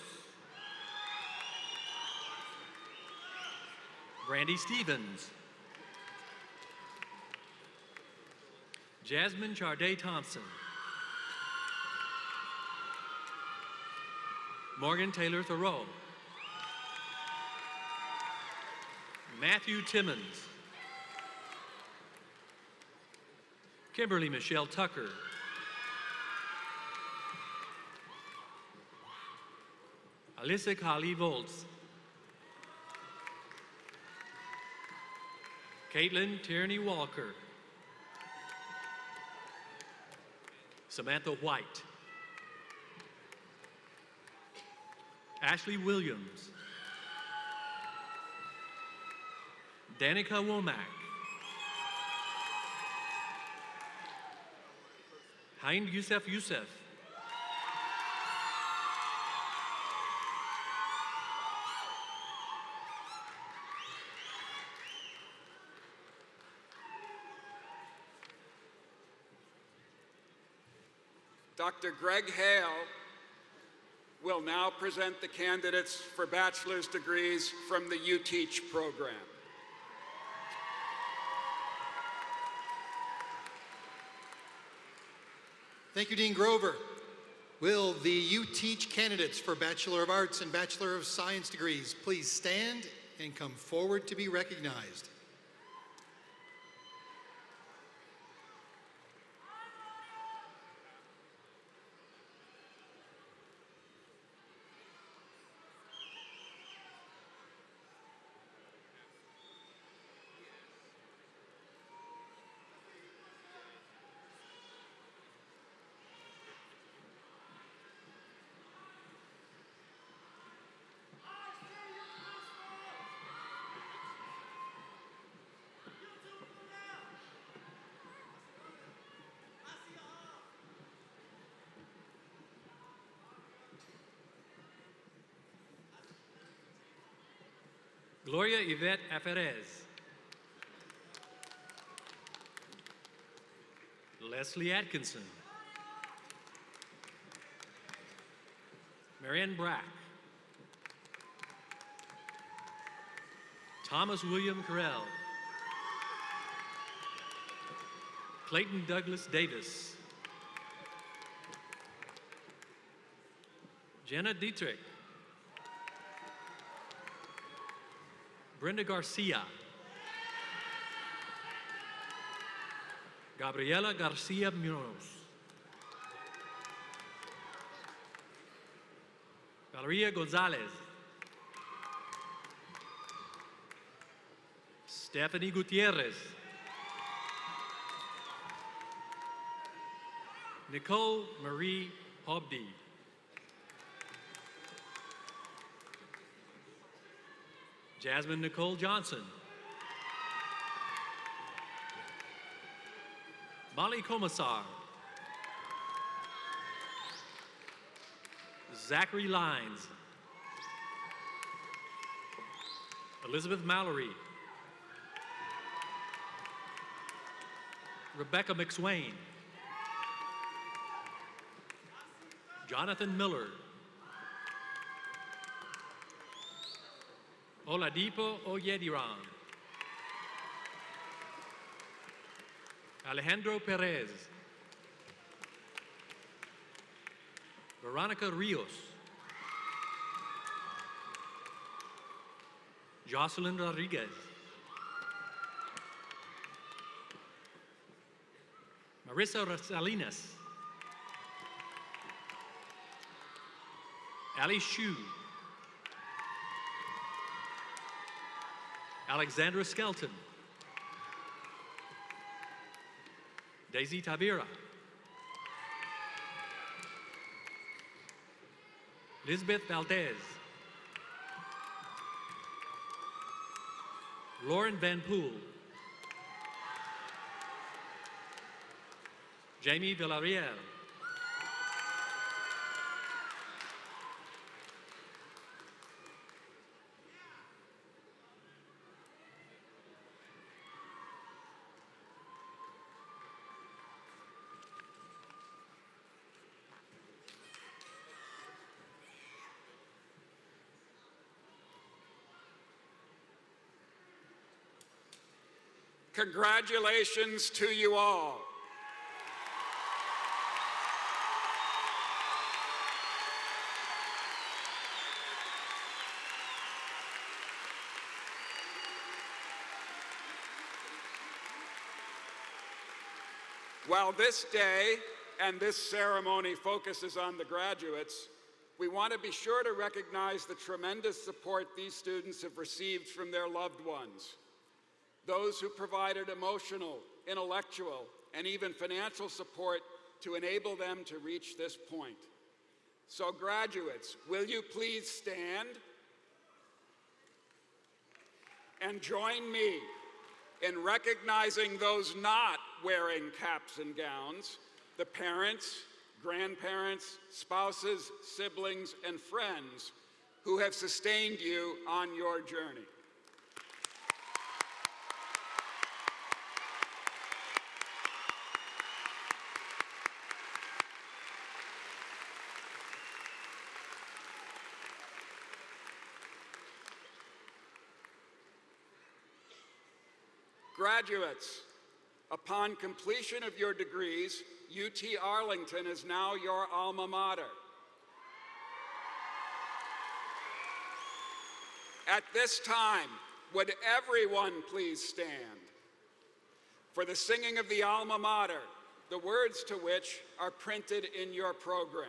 Speaker 4: Brandy Stevens. Jasmine Charday Thompson. Morgan Taylor Thoreau. Matthew Timmons. Kimberly Michelle Tucker. Alyssa Kali Volz, Caitlin Tierney Walker. Samantha White. Ashley Williams. Danica Womack. Hind Youssef Youssef.
Speaker 2: Dr. Greg Hale will now present the candidates for bachelor's degrees from the UTeach program.
Speaker 10: Thank you, Dean Grover. Will the UTeach candidates for Bachelor of Arts and Bachelor of Science degrees please stand and come forward to be recognized?
Speaker 4: Gloria Yvette Aferez. Leslie Atkinson. Marianne Brack. Thomas William Carell. Clayton Douglas Davis. Jenna Dietrich. Brenda Garcia. Gabriela Garcia Munoz. Valeria Gonzalez. Stephanie Gutierrez. Nicole Marie Hobdy. Jasmine Nicole Johnson. Molly Commissar. Zachary Lines. Elizabeth Mallory. Rebecca McSwain. Jonathan Miller. Oladipo Oyediran. Alejandro Perez. Veronica Rios. Jocelyn Rodriguez. Marissa Salinas. Ali Shu. Alexandra Skelton. Daisy Tavira. Lisbeth Valdez. Lauren Van Poel. Jamie Villarreal.
Speaker 2: Congratulations to you all. While this day and this ceremony focuses on the graduates, we want to be sure to recognize the tremendous support these students have received from their loved ones. Those who provided emotional, intellectual, and even financial support to enable them to reach this point. So graduates, will you please stand and join me in recognizing those not wearing caps and gowns, the parents, grandparents, spouses, siblings, and friends who have sustained you on your journey. Graduates, upon completion of your degrees, UT Arlington is now your alma mater. At this time, would everyone please stand for the singing of the alma mater, the words to which are printed in your program.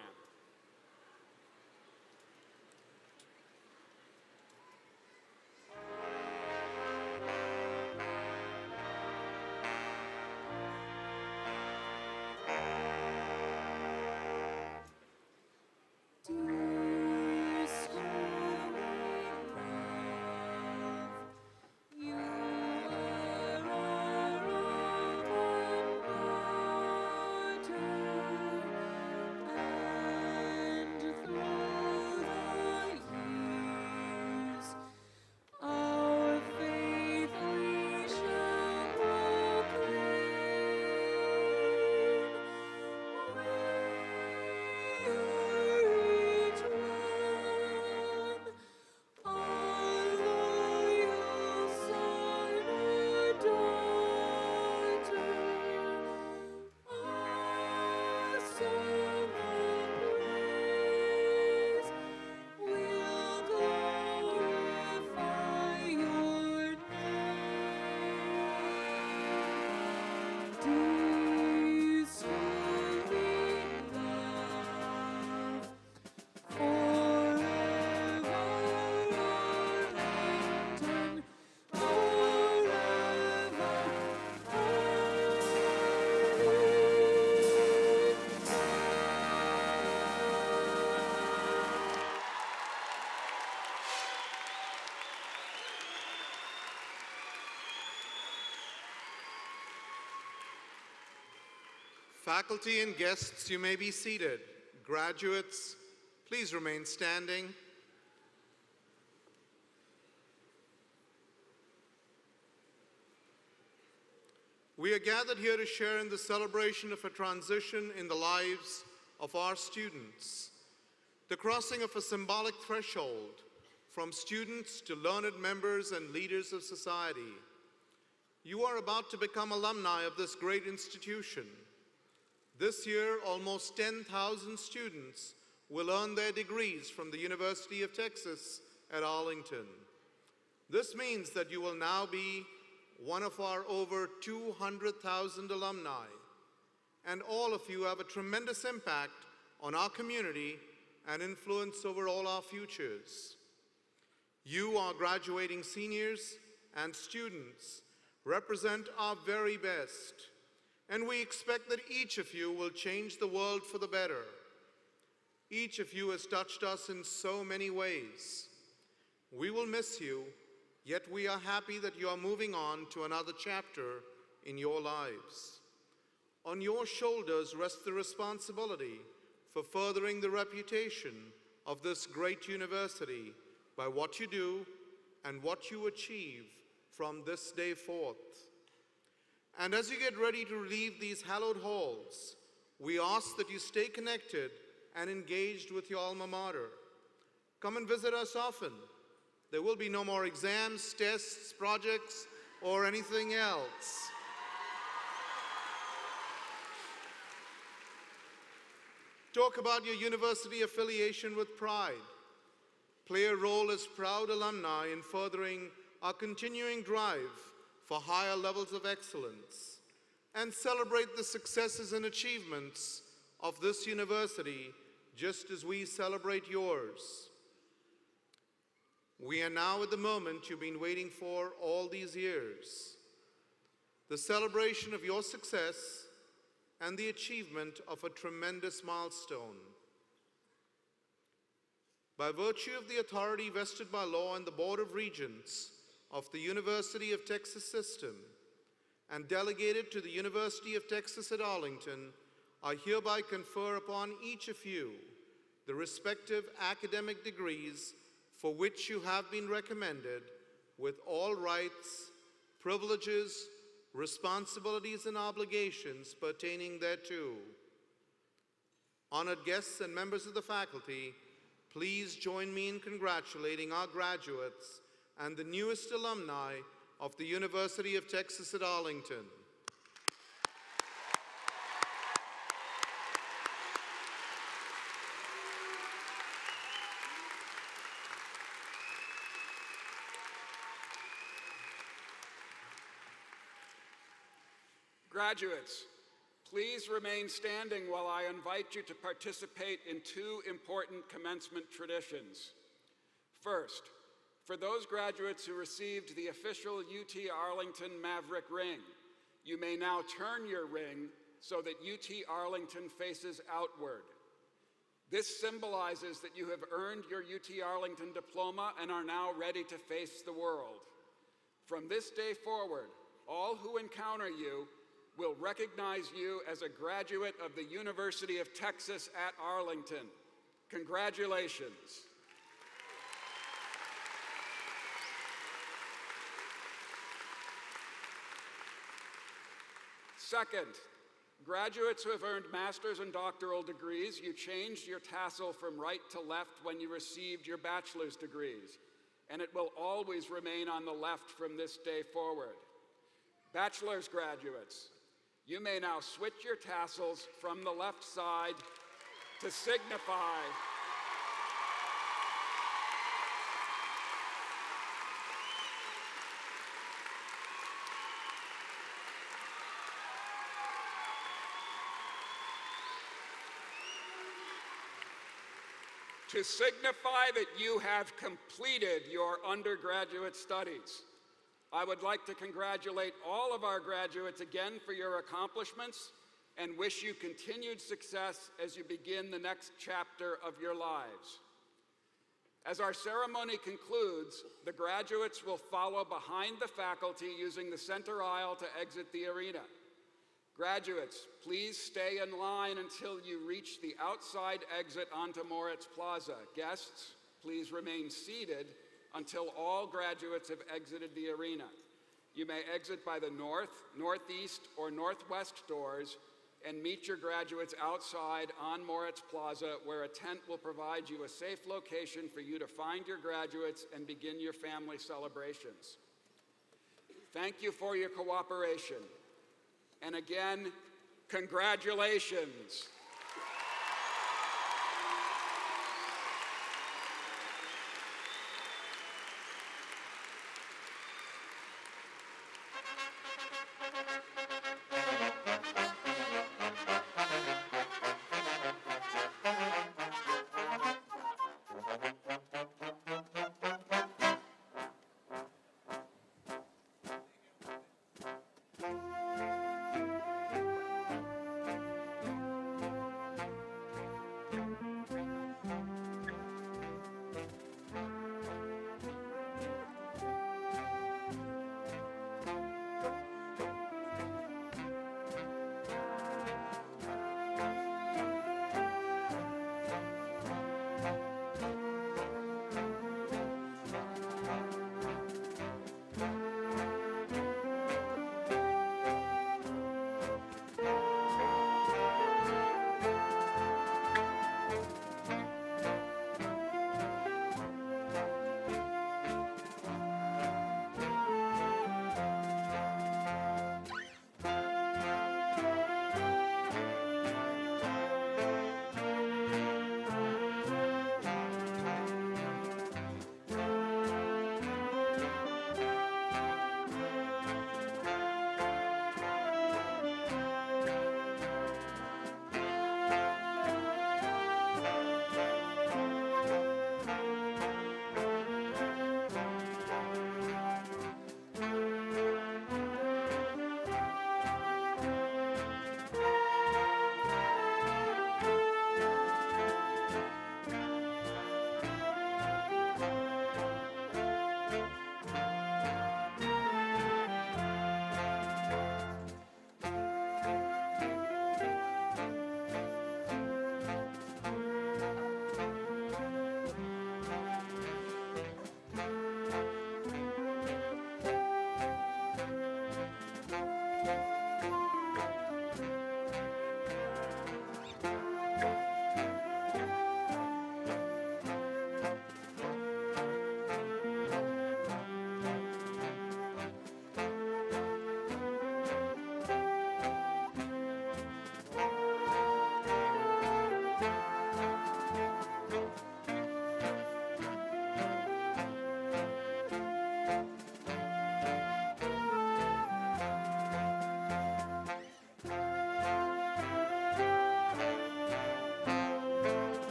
Speaker 7: Faculty and guests, you may be seated. Graduates, please remain standing. We are gathered here to share in the celebration of a transition in the lives of our students, the crossing of a symbolic threshold from students to learned members and leaders of society. You are about to become alumni of this great institution. This year, almost 10,000 students will earn their degrees from the University of Texas at Arlington. This means that you will now be one of our over 200,000 alumni, and all of you have a tremendous impact on our community and influence over all our futures. You, our graduating seniors and students, represent our very best, and we expect that each of you will change the world for the better. Each of you has touched us in so many ways. We will miss you, yet we are happy that you are moving on to another chapter in your lives. On your shoulders rests the responsibility for furthering the reputation of this great university by what you do and what you achieve from this day forth. And as you get ready to leave these hallowed halls, we ask that you stay connected and engaged with your alma mater. Come and visit us often. There will be no more exams, tests, projects, or anything else. Talk about your university affiliation with pride. Play a role as proud alumni in furthering our continuing drive for higher levels of excellence and celebrate the successes and achievements of this university just as we celebrate yours. We are now at the moment you've been waiting for all these years the celebration of your success and the achievement of a tremendous milestone. By virtue of the authority vested by law in the Board of Regents of the University of Texas System and delegated to the University of Texas at Arlington, I hereby confer upon each of you the respective academic degrees for which you have been recommended with all rights, privileges, responsibilities, and obligations pertaining thereto. Honored guests and members of the faculty, please join me in congratulating our graduates and the newest alumni of the University of Texas at Arlington.
Speaker 2: Graduates, please remain standing while I invite you to participate in two important commencement traditions. First, for those graduates who received the official UT Arlington Maverick ring, you may now turn your ring so that UT Arlington faces outward. This symbolizes that you have earned your UT Arlington diploma and are now ready to face the world. From this day forward, all who encounter you will recognize you as a graduate of the University of Texas at Arlington. Congratulations. Second, graduates who have earned master's and doctoral degrees, you changed your tassel from right to left when you received your bachelor's degrees, and it will always remain on the left from this day forward. Bachelor's graduates, you may now switch your tassels from the left side to signify to signify that you have completed your undergraduate studies. I would like to congratulate all of our graduates again for your accomplishments and wish you continued success as you begin the next chapter of your lives. As our ceremony concludes, the graduates will follow behind the faculty using the center aisle to exit the arena. Graduates, please stay in line until you reach the outside exit onto Moritz Plaza. Guests, please remain seated until all graduates have exited the arena. You may exit by the north, northeast, or northwest doors and meet your graduates outside on Moritz Plaza, where a tent will provide you a safe location for you to find your graduates and begin your family celebrations. Thank you for your cooperation. And again, congratulations.